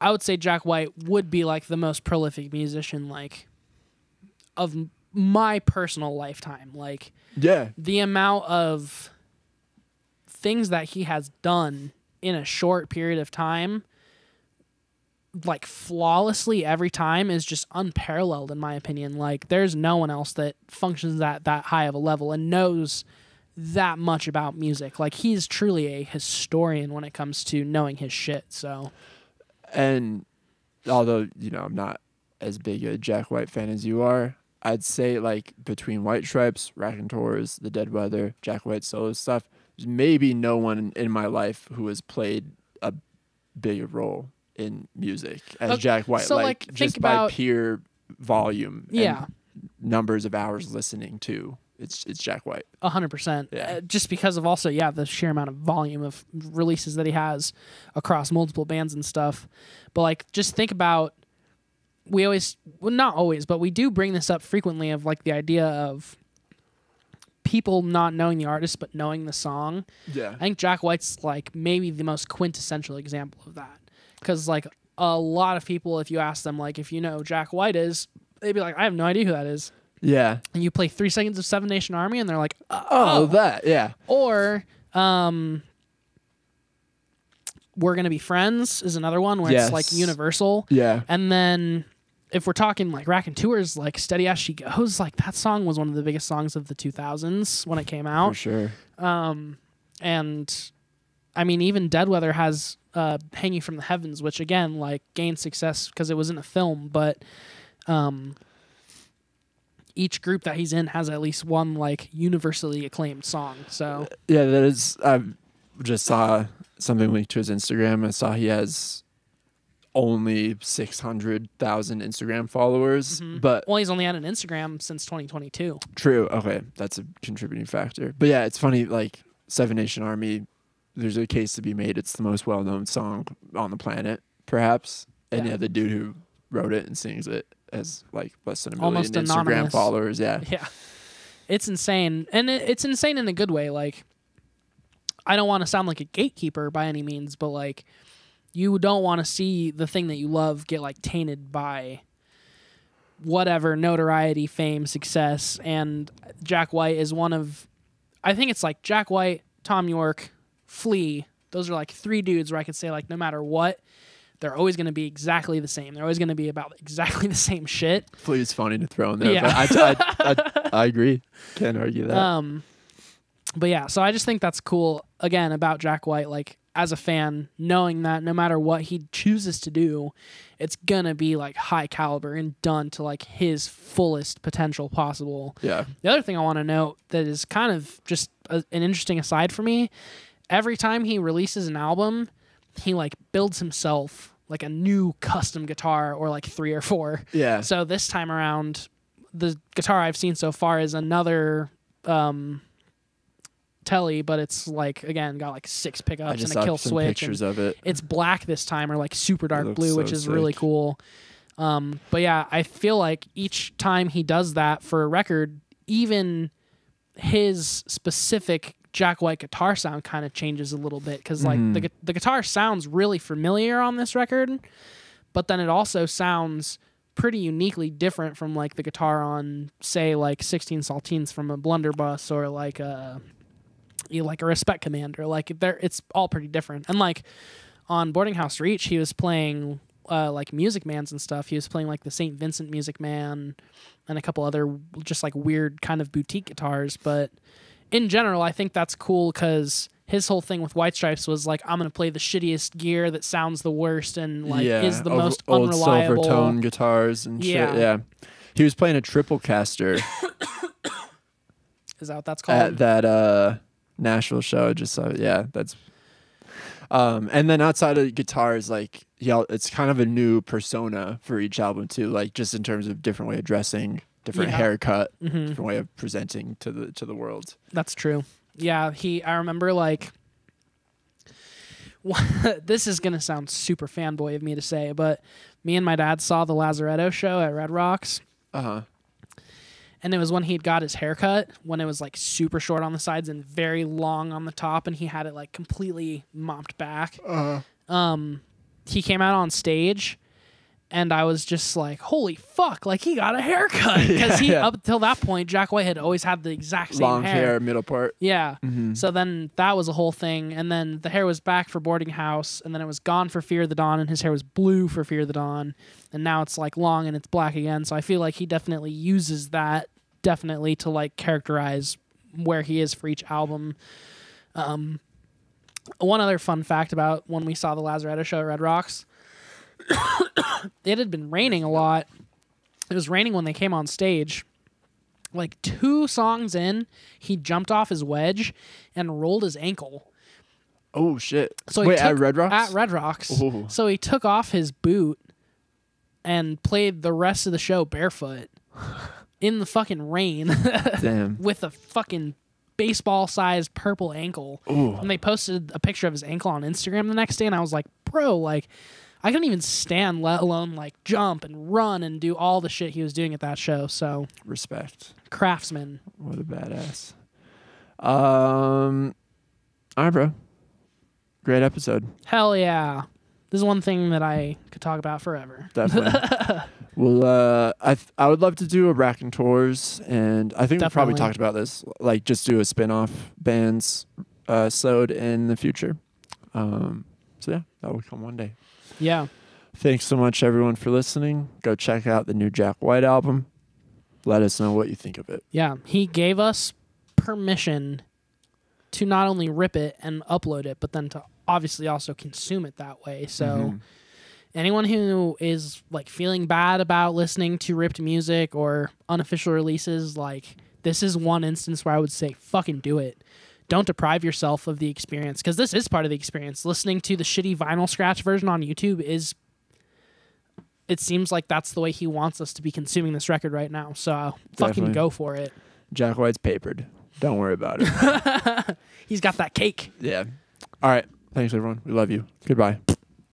I would say Jack White would be like the most prolific musician, like, of my personal lifetime. Like, Yeah, the amount of things that he has done in a short period of time like flawlessly every time is just unparalleled in my opinion. Like there's no one else that functions at that high of a level and knows that much about music. Like he's truly a historian when it comes to knowing his shit so. And although you know I'm not as big a Jack White fan as you are, I'd say like between White Stripes, Raconteurs, The Dead Weather, Jack White solo stuff, maybe no one in my life who has played a bigger role in music as Okay, Jack White. so, like, like, think just by about- pure volume, and yeah numbers of hours listening to. It's it's Jack White. A hundred percent. Yeah. Uh, Just because of also, yeah, the sheer amount of volume of releases that he has across multiple bands and stuff. But like, just think about. We always, well, not always, but we do bring this up frequently of like the idea of people not knowing the artist but knowing the song. Yeah. I think Jack White's like maybe the most quintessential example of that. Because like a lot of people, if you ask them like if you know who Jack White is, they'd be like, I have no idea who that is. Yeah. And you play three seconds of Seven Nation Army, and they're like, Oh, oh. that. Yeah. Or um, We're Gonna Be Friends is another one where it's like universal. Yeah. And then if we're talking like Raconteurs, like Steady As She Goes, like that song was one of the biggest songs of the 2000s when it came out. For sure. Um, and I mean, even Dead Weather has uh, Hanging from the Heavens, which again, like gained success because it was in a film, but um, each group that he's in has at least one like universally acclaimed song. So Yeah, that is. I just saw something linked to his Instagram. I saw he has only six hundred thousand Instagram followers, Mhm. but well, he's only had an Instagram since 2022. true. Okay, that's a contributing factor. But yeah, it's funny. Like Seven Nation Army, there's a case to be made. It's the most well-known song on the planet, perhaps. And Yeah. yeah, the dude who wrote it and sings it has like less than a million Almost Instagram anonymous. followers. Yeah, Yeah. It's insane. And it, it's insane in a good way. Like, I don't want to sound like a gatekeeper by any means, but like, you don't want to see the thing that you love get like tainted by whatever notoriety, fame, success. And Jack White is one of, I think it's like Jack White, Thom Yorke, Flea. Those are like three dudes where I could say, like, no matter what, they're always going to be exactly the same. They're always going to be about exactly the same shit. Flea is funny to throw in there. Yeah. but I, I, I, I agree. Can't argue that. Um, but yeah, so I just think that's cool. Again, about Jack White, like as a fan, knowing that no matter what he chooses to do, it's gonna be like high caliber and done to like his fullest potential possible. yeah. The other thing I want to note that is kind of just a, an interesting aside for me, every time he releases an album, he like builds himself like a new custom guitar or like three or four. Yeah. So this time around, the guitar I've seen so far is another um, Telly, but it's like again got like six pickups and a kill some switch. pictures of it. it's black this time, or like super dark blue, so which is really cool. Um, but yeah, I feel like each time he does that for a record, even his specific Jack White guitar sound kind of changes a little bit because like the Mhm. gu- the guitar sounds really familiar on this record, but then it also sounds pretty uniquely different from like the guitar on say like 16 saltines from a blunderbuss or like a you know, like a respect commander like there it's all pretty different and like on boarding house reach he was playing uh, like music mans and stuff he was playing like the st vincent music man and a couple other just like weird kind of boutique guitars but in general i think that's cool because his whole thing with white stripes was like i'm gonna play the shittiest gear that sounds the worst and like yeah. is the old- most old unreliable Silvertone guitars and Yeah. shit. Yeah. He was playing a triple caster is that what that's called at that uh Nashville show. Just it. Yeah, that's um and then outside of guitars, like yeah, it's kind of a new persona for each album too, like just in terms of different way of dressing, different Yeah. haircut, Mhm. different way of presenting to the to the world. That's true. Yeah, he. I remember like. this is gonna sound super fanboy of me to say, but me and my dad saw the Lazaretto show at Red Rocks, Uh-huh. And it was when he'd got his haircut when it was like super short on the sides and very long on the top, and he had it like completely mopped back. Uh-huh. Um, he came out on stage. And I was just like, "Holy fuck!" Like he got a haircut because he Yeah. up till that point, Jack White had always had the exact same Long hair, middle part. Yeah, Mhm. so then that was a whole thing, and then the hair was back for boarding house, and then it was gone for Fear of the Dawn, and his hair was blue for Fear of the Dawn, and now it's like long and it's black again. So I feel like he definitely uses that definitely to like characterize where he is for each album. Um, one other fun fact about when we saw the Lazaretto show at Red Rocks, it had been raining a lot. It was raining when they came on stage like two songs in, he jumped off his wedge and rolled his ankle. Oh shit. So he Wait, at Red Rocks? At Red Rocks. Ooh. So he took off his boot and played the rest of the show barefoot in the fucking rain Damn. with a fucking baseball sized purple ankle. Ooh. And they posted a picture of his ankle on Instagram the next day and I was like, "Bro, like I couldn't even stand let alone like jump and run and do all the shit he was doing at that show." So, Respect. craftsman. What a badass. Um all right, bro. Great episode. Hell yeah. This is one thing that I could talk about forever. Definitely. Well, uh, I th- I would love to do a Raconteurs, and I think we probably Definitely. talked about this, like just do a spin-off bands uh, sewed in the future. Um, so yeah, that will come one day. Yeah. Thanks so much, everyone, for listening. Go check out the new Jack White album. Let us know what you think of it. Yeah. He gave us permission to not only rip it and upload it, but then to obviously also consume it that way. So Mhm. Anyone who is like feeling bad about listening to ripped music or unofficial releases, like this is one instance where I would say fucking do it. Don't deprive yourself of the experience because this is part of the experience. Listening to the shitty vinyl scratch version on YouTube is it seems like that's the way he wants us to be consuming this record right now. So uh, fucking Definitely. go for it. Jack White's papered. Don't worry about it. He's got that cake. yeah. All right. Thanks, everyone. We love you. Goodbye.